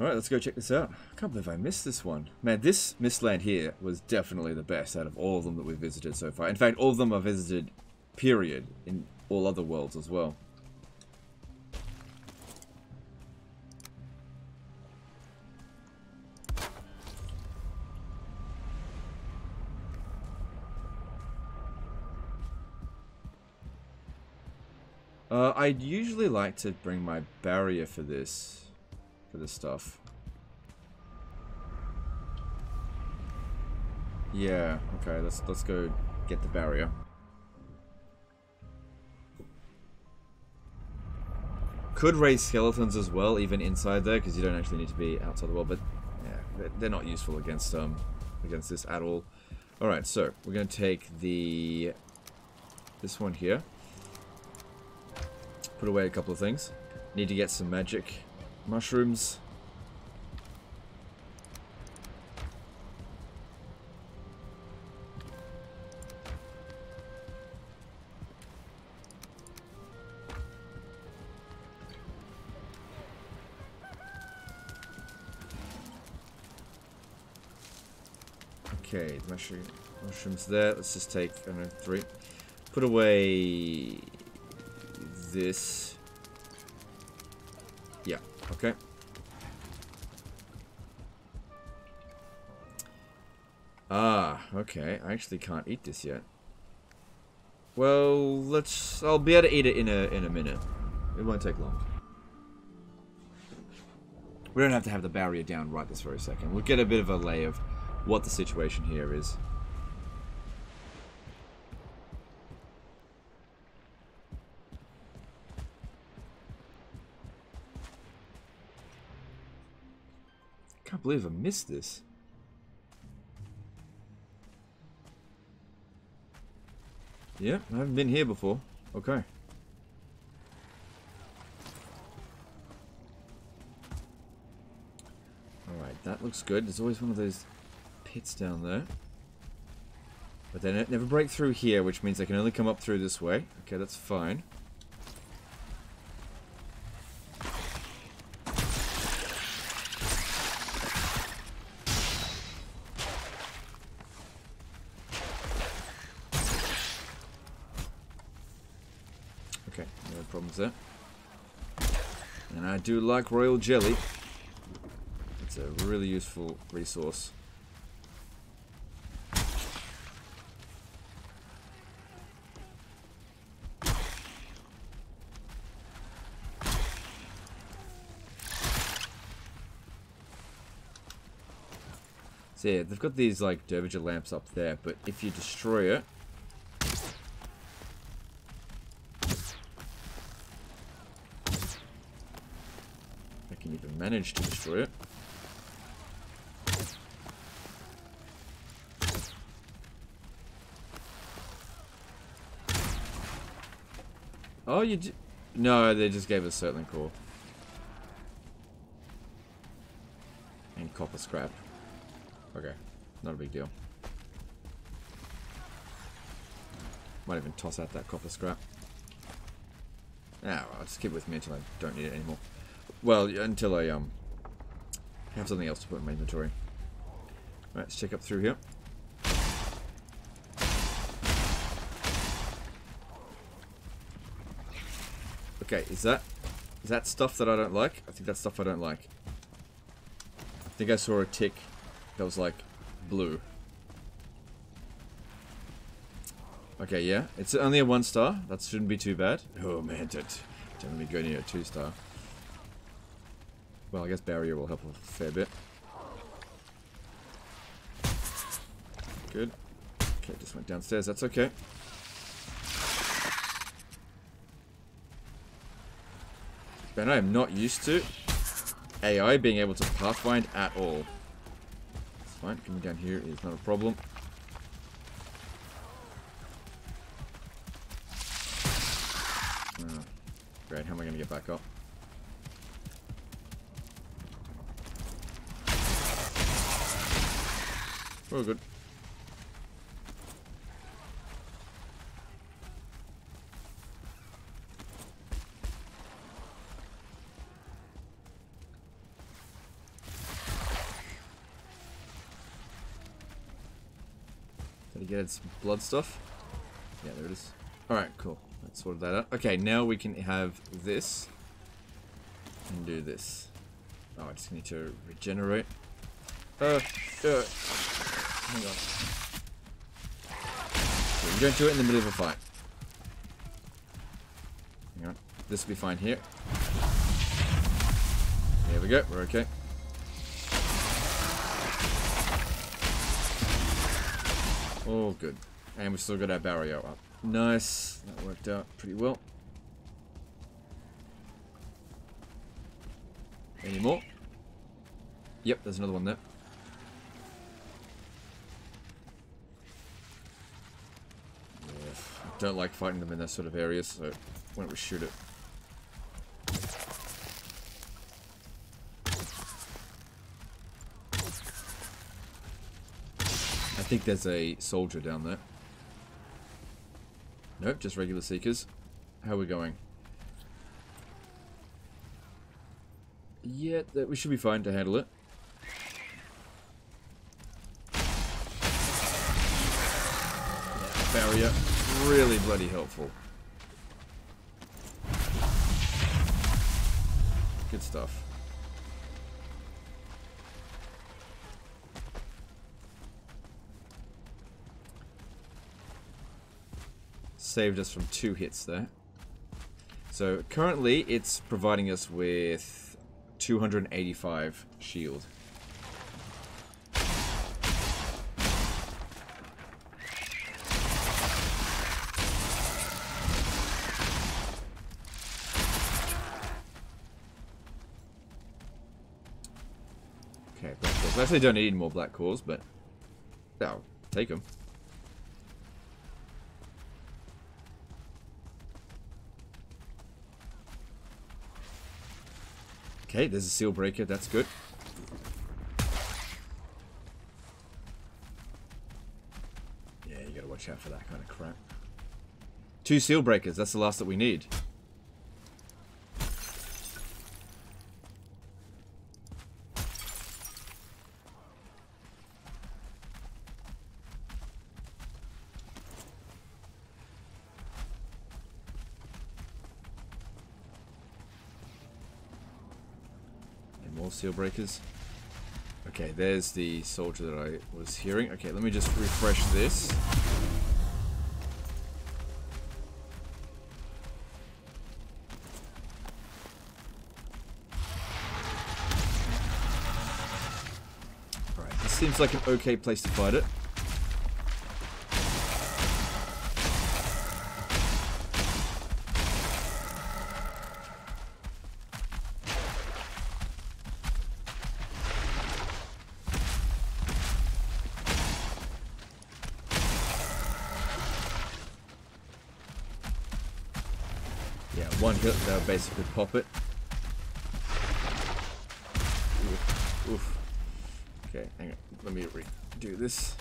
Alright, let's go check this out. I can't believe I missed this one. Man, this Mistland here was definitely the best out of all of them that we've visited so far. In fact, all of them I've visited, period, in all other worlds as well. Uh, I'd usually like to bring my barrier for this, for this stuff. Yeah, okay, let's let's go get the barrier. Could raise skeletons as well, even inside there, because you don't actually need to be outside the wall, but yeah, they're not useful against um against this at all. Alright, so we're gonna take the this one here. Put away a couple of things. Need to get some magic Mushrooms. Okay, the mushroom, mushrooms there. Let's just take, I don't know, three. Put away this. Yeah okay. Ah, okay. I actually can't eat this yet. Well, let's... I'll be able to eat it in a, in a minute. It won't take long. We don't have to have the barrier down right this very second. We'll get a bit of a lay of what the situation here is. Can't believe I missed this. Yeah, I haven't been here before. Okay. Alright, that looks good. There's always one of those pits down there. But then it never break through here, which means they can only come up through this way. Okay, that's fine. Okay, no problems there. And I do like royal jelly. It's a really useful resource. So yeah, they've got these like Dvergr lamps up there, but if you destroy it, I can even manage to destroy it. Oh, you No, they just gave us Surtling core. And copper scrap. Okay, not a big deal. Might even toss out that copper scrap. Ah, well, I'll just keep it with me until I don't need it anymore. Well, until I um have something else to put in my inventory. Right, let's check up through here. Okay, is that is that stuff that I don't like? I think that's stuff I don't like. I think I saw a tick that was like blue. Okay, yeah. It's only a one star. That shouldn't be too bad. Oh man, don't, don't let me go near a two star. Well, I guess barrier will help a fair bit. Good. Okay, just went downstairs. That's okay. Ben, I am not used to AI being able to pathfind at all. It's fine. Coming down here is not a problem. Ah, oh, great. How am I going to get back up? Oh, good. Did I get some blood stuff? Yeah, there it is. Alright, cool. Let's sort that out. Okay, now we can have this. And do this. Oh, I just need to regenerate. Uh, uh, on. Okay, don't do it in the middle of a fight. Hang on. This will be fine here. There we go, we're okay. Oh, good. And we still got our barrier up. Nice. That worked out pretty well. Any more? Yep, there's another one there. Yeah, I don't like fighting them in that sort of area, so why don't we shoot it? I think there's a soldier down there. Nope, just regular seekers. How are we going? Yeah, we should be fine to handle it. barrier. Really bloody helpful. Good stuff. Saved us from two hits there. So currently it's providing us with 285 shield. Okay, black cores. I actually don't need any more black cores, but I'll take them. Okay, there's a seal breaker. That's good. Yeah, you gotta watch out for that kind of crap. Two seal breakers. That's the last that we need. Seal breakers. Okay, there's the soldier that I was hearing. Okay, let me just refresh this. Alright, this seems like an okay place to fight it. Basically pop it. Oof. Oof. Okay, hang on. Let me redo this.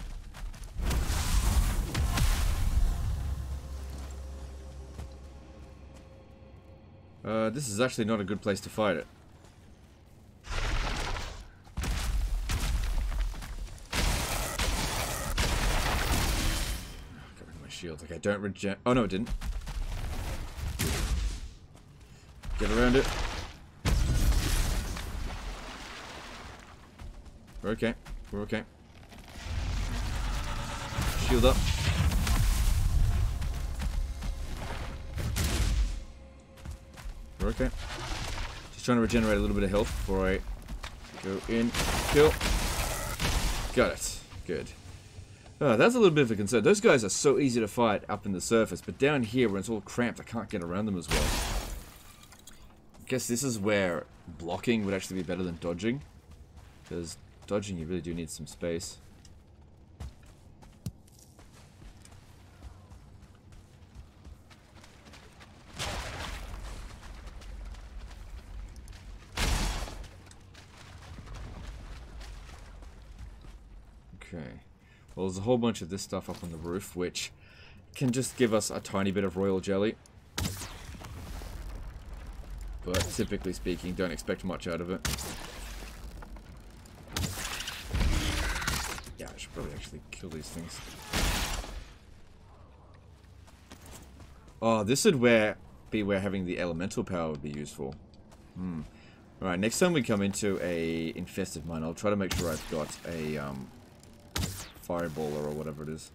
Uh, this is actually not a good place to fight it. Of my shield. Okay, don't regen- Oh no, it didn't. Get around it. We're okay. We're okay. Shield up. We're okay. Just trying to regenerate a little bit of health before I go in. Kill. Got it. Good. Oh, that's a little bit of a concern. Those guys are so easy to fight up in the surface, but down here when it's all cramped, I can't get around them as well. I guess this is where blocking would actually be better than dodging. Because dodging, you really do need some space. Okay. Well, there's a whole bunch of this stuff up on the roof, which can just give us a tiny bit of royal jelly. But typically speaking, don't expect much out of it. Yeah, I should probably actually kill these things. Oh, this would where be where having the elemental power would be useful. Hmm. Alright, next time we come into a infested mine, I'll try to make sure I've got a um, fireballer or whatever it is.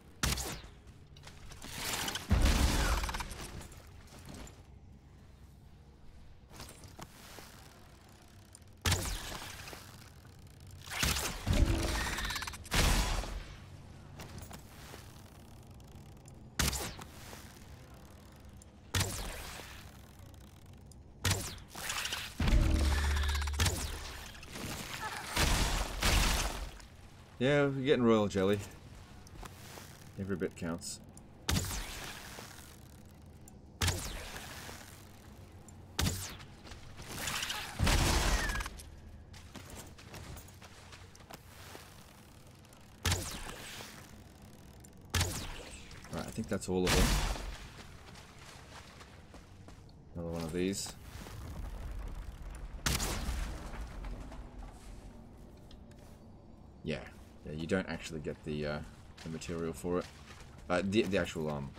Yeah, we're getting royal jelly. Every bit counts. Right, I think that's all of them. Another one of these. Actually get the, uh, the material for it. Uh, the, the actual, um...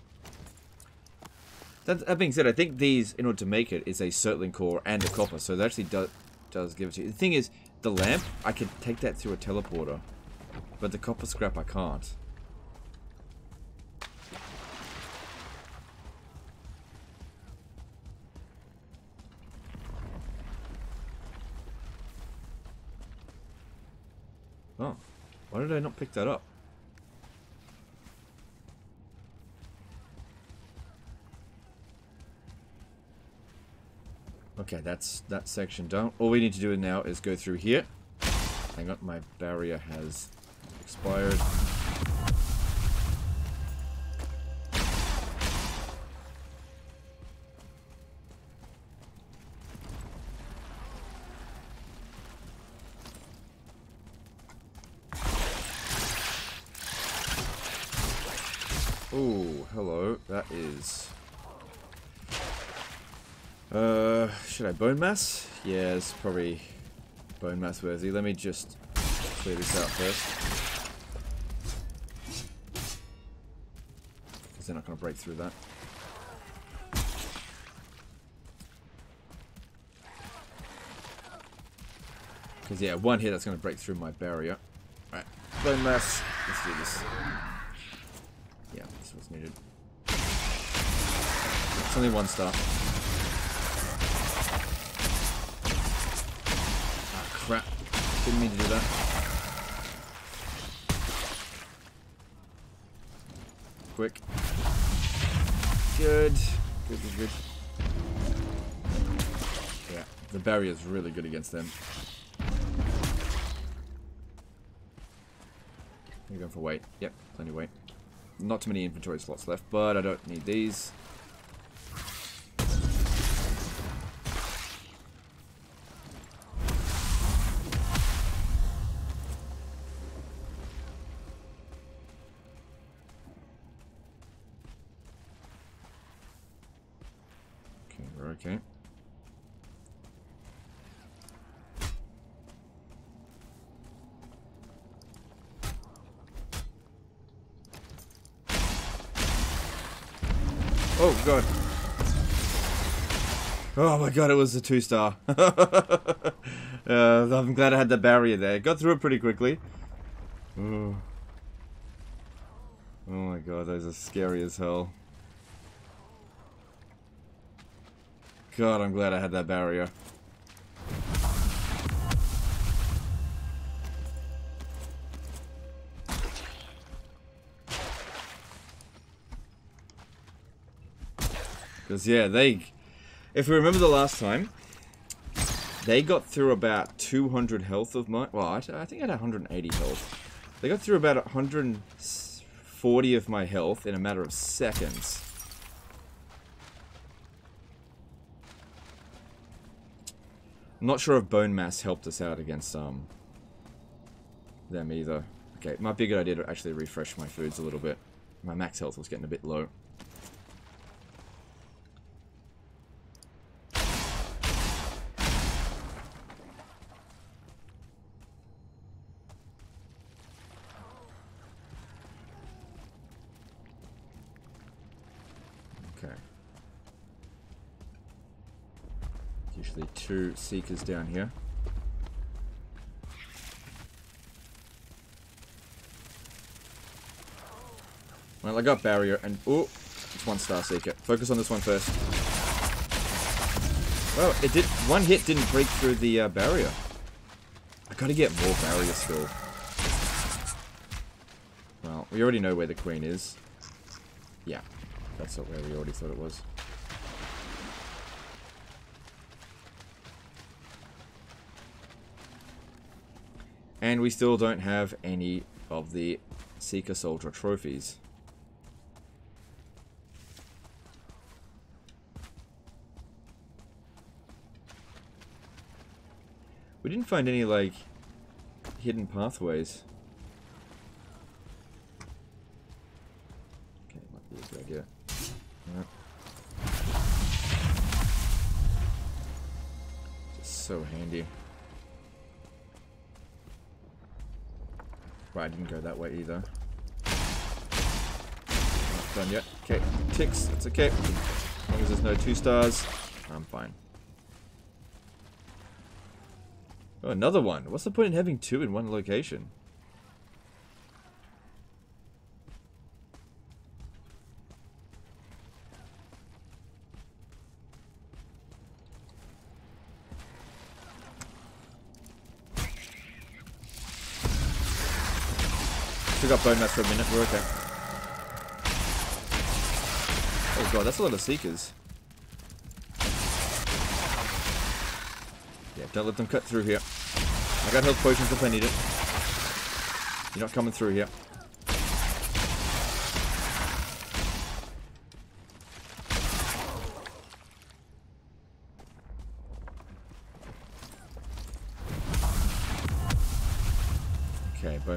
That, that being said, I think these, in order to make it, is a Surtling core and a copper, so that actually does, does give it to you. The thing is, the lamp, I could take that through a teleporter, but the copper scrap I can't. Pick that up? Okay, that's that section done. All we need to do now is go through here. Hang on, my barrier has expired. Should I Bonemass? Yeah, it's probably Bonemass worthy. Let me just clear this out first. Because they're not going to break through that. Because, yeah, one hit that's going to break through my barrier. Alright, Bonemass. Let's do this. Yeah, this was needed. It's only one star. Crap. Didn't mean to do that. Quick. Good. Good, good, good. Yeah, the barrier is really good against them. You're going for weight. Yep, plenty of weight. Not too many inventory slots left, but I don't need these. My god, it was a two star. uh, I'm glad I had the barrier there. Got through it pretty quickly. Oh. oh my god, those are scary as hell. God, I'm glad I had that barrier. Because, yeah, they... If we remember the last time, they got through about 200 health of my... Well, I, I think I had 180 health. They got through about 140 of my health in a matter of seconds. I'm not sure if Bonemass helped us out against um them either. Okay, might be a good idea to actually refresh my foods a little bit. My max health was getting a bit low. Usually two seekers down here. Well, I got barrier and oh, it's one star seeker. Focus on this one first. Well, it did. One hit didn't break through the uh, barrier. I gotta get more barrier still. Well, we already know where the queen is. Yeah, that's not where we already thought it was. And we still don't have any of the Seeker Soldier trophies. We didn't find any, like, hidden pathways. Okay, might be a good idea. Just so handy. Right, I didn't go that way either. Not done yet. Okay, ticks, it's okay. As long as there's no two stars, I'm fine. Oh, another one. What's the point in having two in one location? Bone mass for a minute, we're okay. Oh god, that's a lot of seekers. Yeah, don't let them cut through here. I got health potions if I need it. You're not coming through here.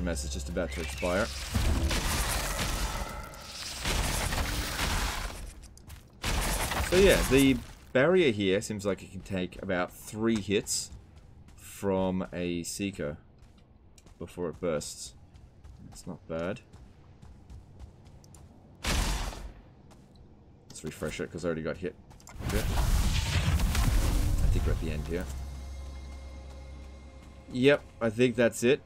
Mass is just about to expire. So yeah, the barrier here seems like it can take about three hits from a Seeker before it bursts. That's not bad. Let's refresh it because I already got hit. Okay. I think we're at the end here. Yep, I think that's it.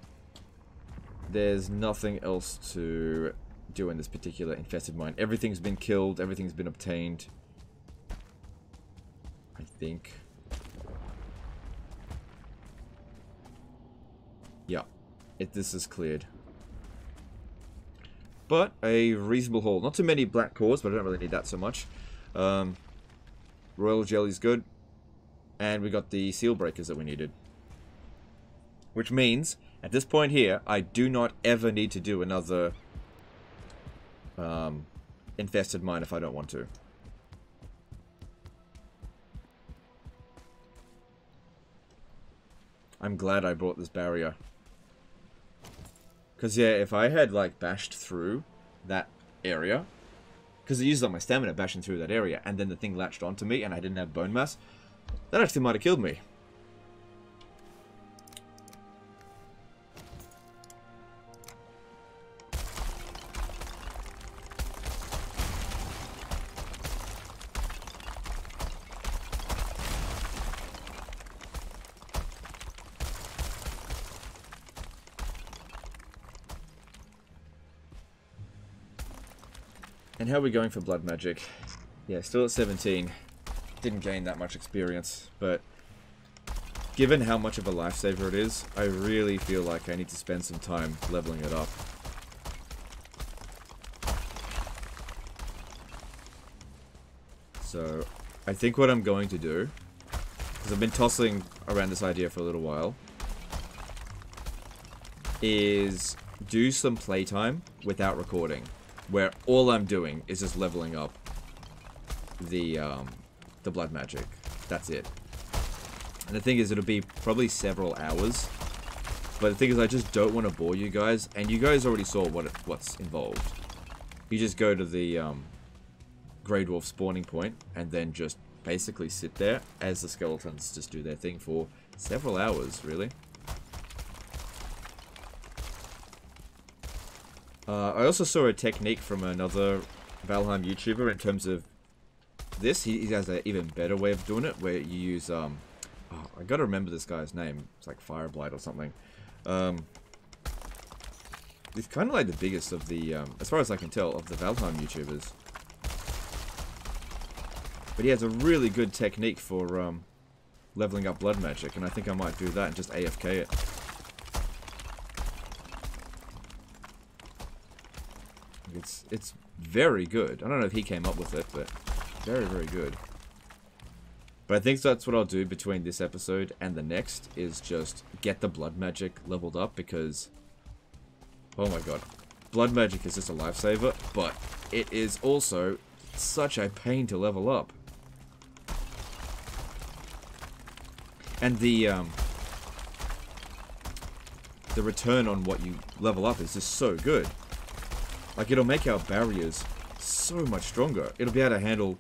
There's nothing else to do in this particular infested mine. Everything's been killed, everything's been obtained. I think. Yeah, it, this is cleared. But a reasonable haul. Not too many black cores, but I don't really need that so much. Um, Royal Jelly's good. And we got the seal breakers that we needed. Which means, at this point here, I do not ever need to do another um, infested mine if I don't want to. I'm glad I brought this barrier. Because, yeah, if I had, like, bashed through that area, because I used up my stamina bashing through that area, and then the thing latched onto me and I didn't have Bonemass, that actually might have killed me. How are we going for blood magic? Yeah, still at 17. Didn't gain that much experience, but given how much of a lifesaver it is, I really feel like I need to spend some time leveling it up. So, I think what I'm going to do, because I've been tossing around this idea for a little while, is do some playtime without recording where all I'm doing is just leveling up the um, the blood magic. That's it. And the thing is, it'll be probably several hours. But the thing is, I just don't want to bore you guys. And you guys already saw what it, what's involved. You just go to the um, Grey Dwarf spawning point and then just basically sit there as the skeletons just do their thing for several hours, really. Uh, I also saw a technique from another Valheim YouTuber in terms of this. He, he has an even better way of doing it, where you use, um, oh, I gotta remember this guy's name. It's like Fireblight or something. Um, he's kind of like the biggest of the, um, as far as I can tell, of the Valheim YouTubers. But he has a really good technique for um, leveling up blood magic, and I think I might do that and just AFK it. It's very good. I don't know if he came up with it, but very, very good. But I think that's what I'll do between this episode and the next, is just get the blood magic leveled up, because... Oh my god. Blood magic is just a lifesaver, but it is also such a pain to level up. And the, um... The return on what you level up is just so good. Like, it'll make our barriers so much stronger. It'll be able to handle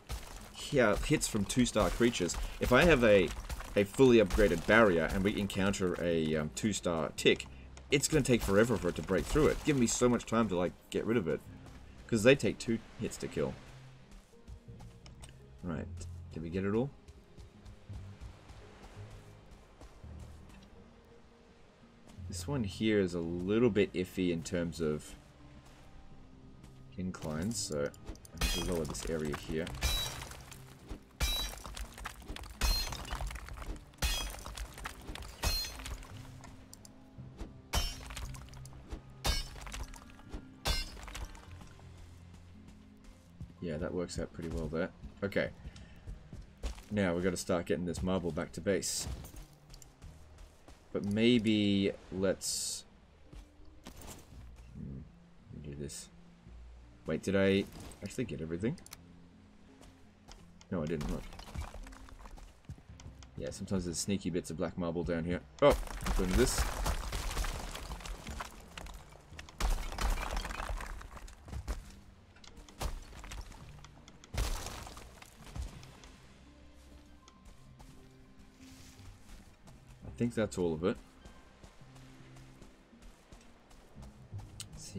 hits from two-star creatures. If I have a, a fully upgraded barrier and we encounter a um, two-star tick, it's going to take forever for it to break through it. Give me so much time to, like, get rid of it. Because they take two hits to kill. Right. Did we get it all? This one here is a little bit iffy in terms of inclines, so I have to lower this area here. Yeah, that works out pretty well there. Okay. Now we've got to start getting this marble back to base. But maybe let's hmm, do this. Wait, did I actually get everything? No, I didn't. Look. Yeah, sometimes there's sneaky bits of black marble down here. Oh, including this. I think that's all of it.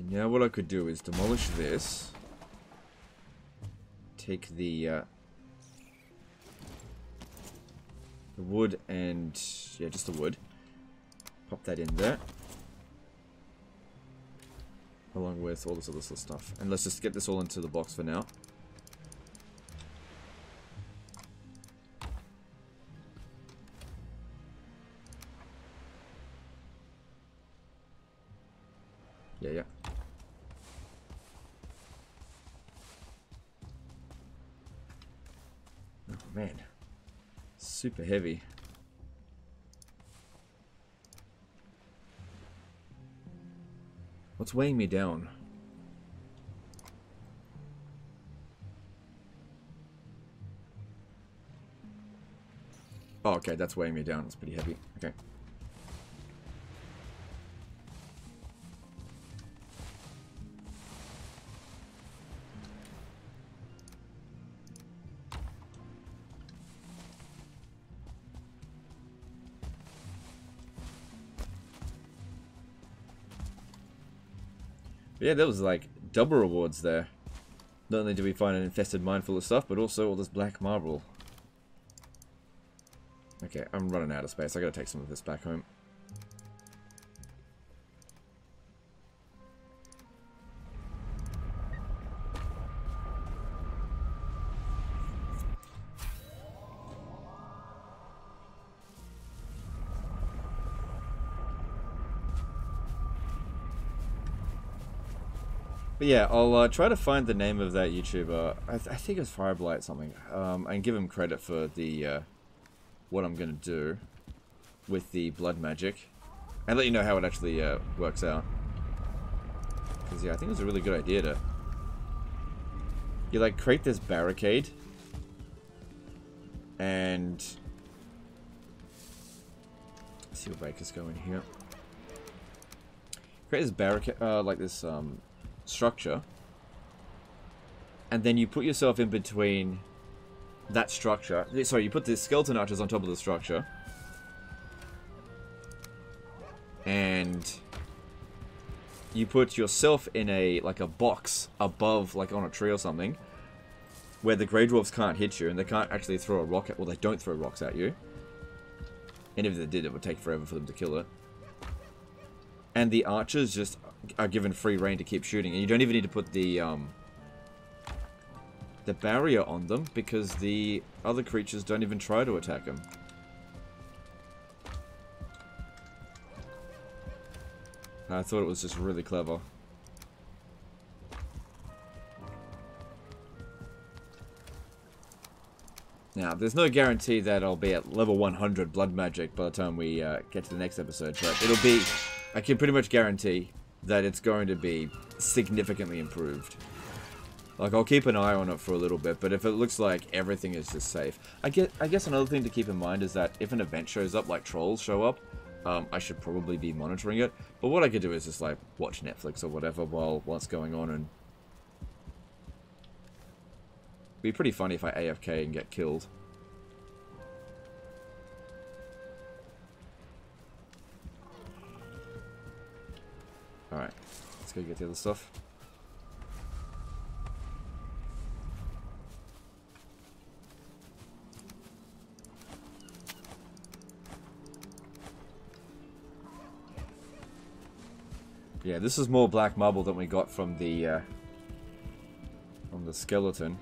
See, now what I could do is demolish this. Take the, uh, the wood and, yeah, just the wood. Pop that in there. Along with all this other stuff. And let's just get this all into the box for now. Heavy. What's weighing me down? Oh, okay, that's weighing me down. It's pretty heavy. Okay. Yeah, there was like double rewards there. Not only did we find an infested mine full of stuff, but also all this black marble. Okay, I'm running out of space. I gotta take some of this back home. But yeah, I'll uh, try to find the name of that YouTuber. I, th I think it's Fireblight something. Um, and give him credit for the uh, what I'm gonna do with the blood magic, and let you know how it actually uh, works out. Because yeah, I think it was a really good idea to you like create this barricade and see what go in here. Create this barricade, uh, like this um, structure and then you put yourself in between that structure. Sorry, you put the skeleton archers on top of the structure. And you put yourself in a like a box above like on a tree or something where the grey dwarves can't hit you and they can't actually throw a rocket well they don't throw rocks at you and if they did it would take forever for them to kill it and the archers just are given free reign to keep shooting. And you don't even need to put the um, the barrier on them because the other creatures don't even try to attack them. I thought it was just really clever. Now, there's no guarantee that I'll be at level 100 blood magic by the time we uh, get to the next episode, but it'll be, I can pretty much guarantee that it's going to be significantly improved. Like, I'll keep an eye on it for a little bit, but if it looks like everything is just safe... I, get, I guess another thing to keep in mind is that if an event shows up, like trolls show up, um, I should probably be monitoring it. But what I could do is just, like, watch Netflix or whatever while what's going on and... Be pretty funny if I AFK and get killed. Alright, let's go get the other stuff. Yeah, this is more black marble than we got from the uh, from the skeleton.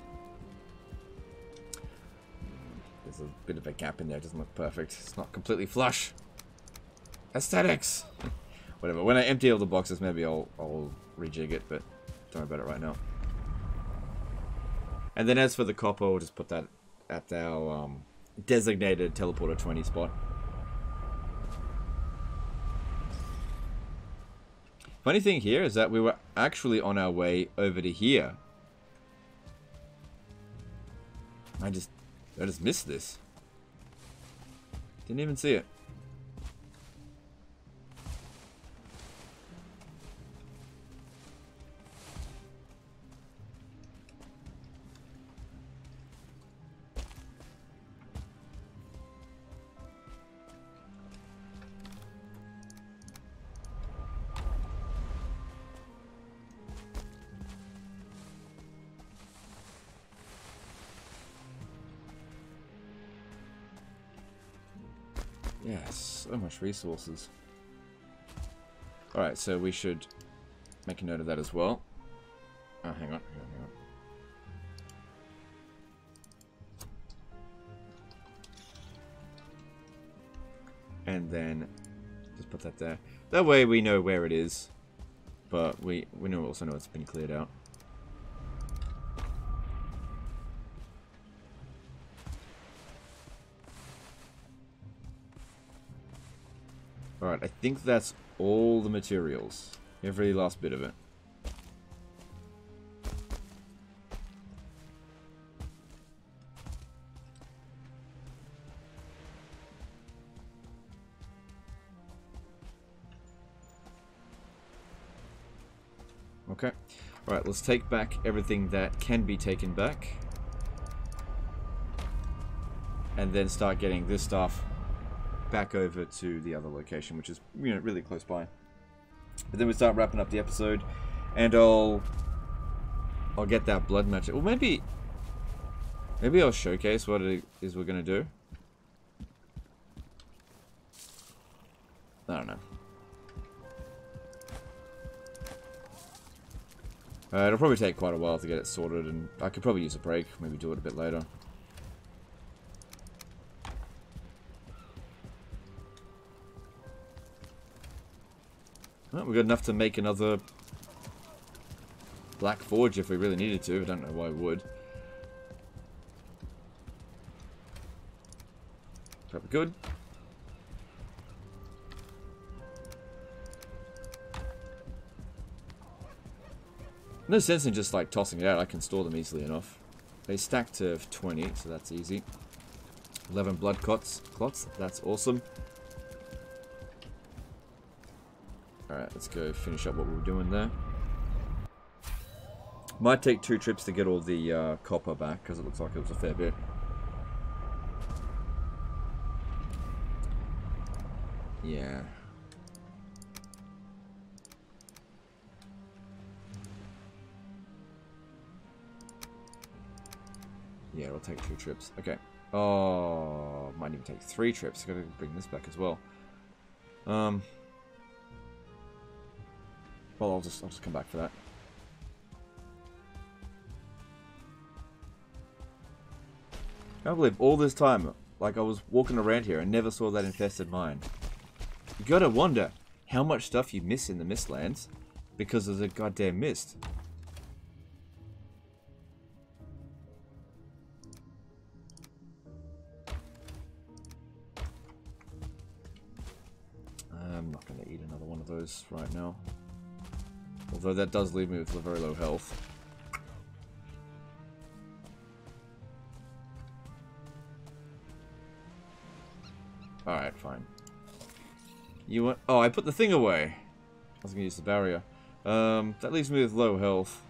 There's a bit of a gap in there. It doesn't look perfect. It's not completely flush. Aesthetics. Whatever. When I empty all the boxes, maybe I'll I'll rejig it, but don't worry about it right now. And then as for the copper, we'll just put that at our um, designated teleporter 20 spot. Funny thing here is that we were actually on our way over to here. I just, I just missed this. Didn't even see it. Much resources. Alright, so we should make a note of that as well. Oh, hang on, hang on, hang on. And then just put that there. That way we know where it is. But we, we know also know it's been cleared out. I think that's all the materials. Every last bit of it. Okay. Alright, let's take back everything that can be taken back. And then start getting this stuff back over to the other location, which is you know really close by. But then we start wrapping up the episode, and I'll I'll get that blood match. Well, maybe maybe I'll showcase what it is we're gonna do. I don't know. Uh, it'll probably take quite a while to get it sorted, and I could probably use a break, maybe do it a bit later. Well, we got enough to make another Black Forge if we really needed to. I don't know why we would. Probably good. No sense in just like tossing it out. I can store them easily enough. They stack to 20, so that's easy. 11 blood clots. Clots. That's awesome. Alright, let's go finish up what we were doing there. Might take two trips to get all the uh, copper back, because it looks like it was a fair bit. Yeah. Yeah, it'll take two trips. Okay. Oh, might even take three trips. Gotta bring this back as well. Um... Well, I'll just I'll just come back for that. I can't believe all this time, like I was walking around here and never saw that infested mine. You gotta wonder how much stuff you miss in the Mistlands because of the goddamn mist. I'm not gonna eat another one of those right now. Although that does leave me with very low health. Alright, fine. You want- Oh, I put the thing away! I was gonna use the barrier. Um, that leaves me with low health.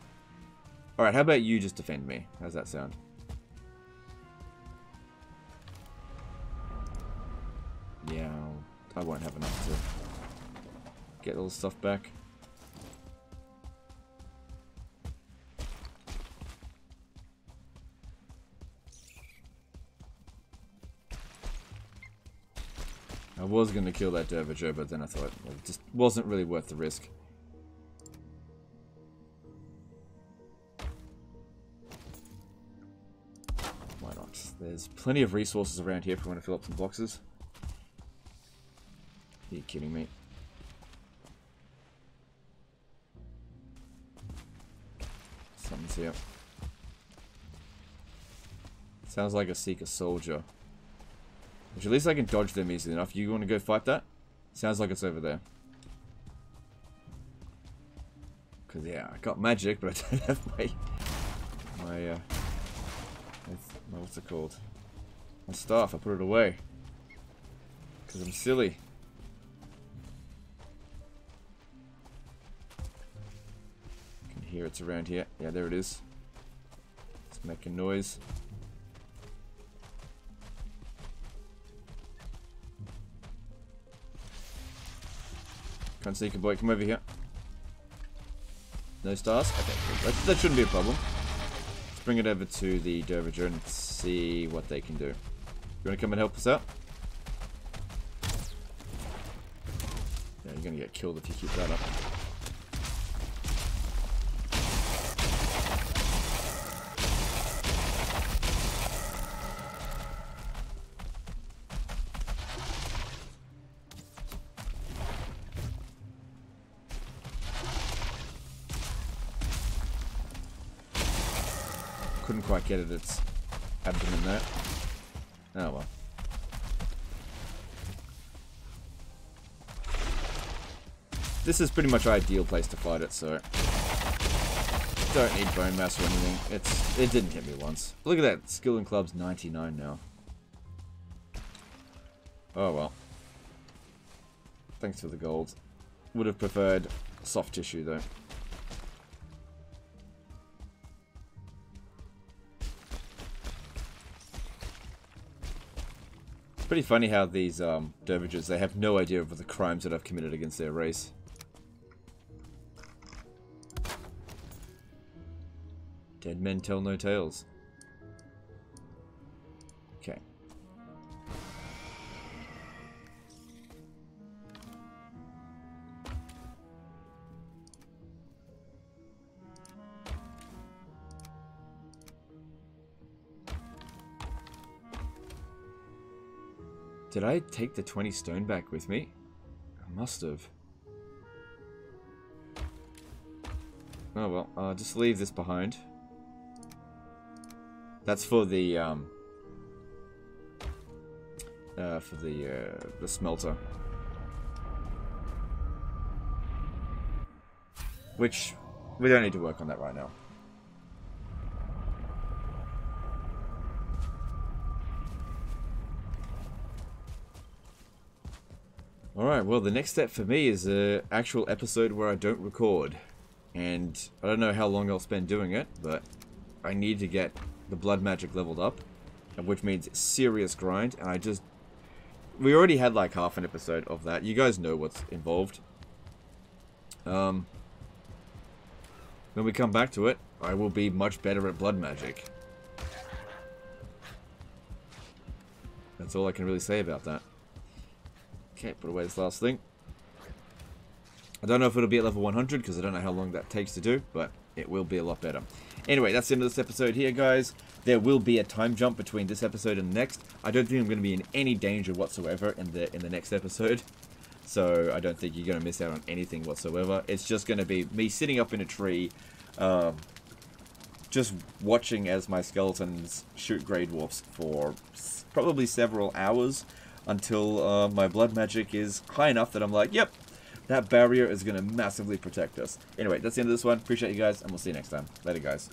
Alright, how about you just defend me? How's that sound? Yeah, I'll, I won't have enough to get all the stuff back. was going to kill that Dvergr, but then I thought it just wasn't really worth the risk. Why not? There's plenty of resources around here if we want to fill up some boxes. Are you kidding me? Something's here. Sounds like a Seeker soldier. Which at least I can dodge them easily enough. You want to go fight that? Sounds like it's over there. Because, yeah, I got magic, but I don't have my... My, uh... My, what's it called? My staff. I put it away. Because I'm silly. I can hear it's around here. Yeah, there it is. It's making noise. Can't see, boy. Come over here. No stars? Okay, that, that shouldn't be a problem. Let's bring it over to the Dvergr and see what they can do. You want to come and help us out? Yeah, you're going to get killed if you keep that up. Couldn't quite get at its abdomen there. Oh well. This is pretty much ideal place to fight it, so don't need Bonemass or anything. It's it didn't hit me once. Look at that, skill in club's 99 now. Oh well. Thanks for the gold. Would have preferred soft tissue though. Pretty funny how these um, Dvergrs, they have no idea of the crimes that I've committed against their race. Dead men tell no tales. Did I take the 20 stone back with me? I must have. Oh well, I'll just leave this behind. That's for the, um... Uh, for the, uh, the smelter. Which, we don't need to work on that right now. Alright, well the next step for me is an actual episode where I don't record. And I don't know how long I'll spend doing it, but I need to get the blood magic leveled up. Which means serious grind, and I just... We already had like half an episode of that. You guys know what's involved. Um, when we come back to it, I will be much better at blood magic. That's all I can really say about that. Okay, put away this last thing. I don't know if it'll be at level 100 because I don't know how long that takes to do, but it will be a lot better. Anyway, that's the end of this episode here, guys. There will be a time jump between this episode and the next. I don't think I'm going to be in any danger whatsoever in the in the next episode. So I don't think you're going to miss out on anything whatsoever. It's just going to be me sitting up in a tree, um, just watching as my skeletons shoot Greydwarfs for probably several hours until uh, my blood magic is high enough that I'm like, yep, that barrier is going to massively protect us. Anyway, that's the end of this one. Appreciate you guys, and we'll see you next time. Later, guys.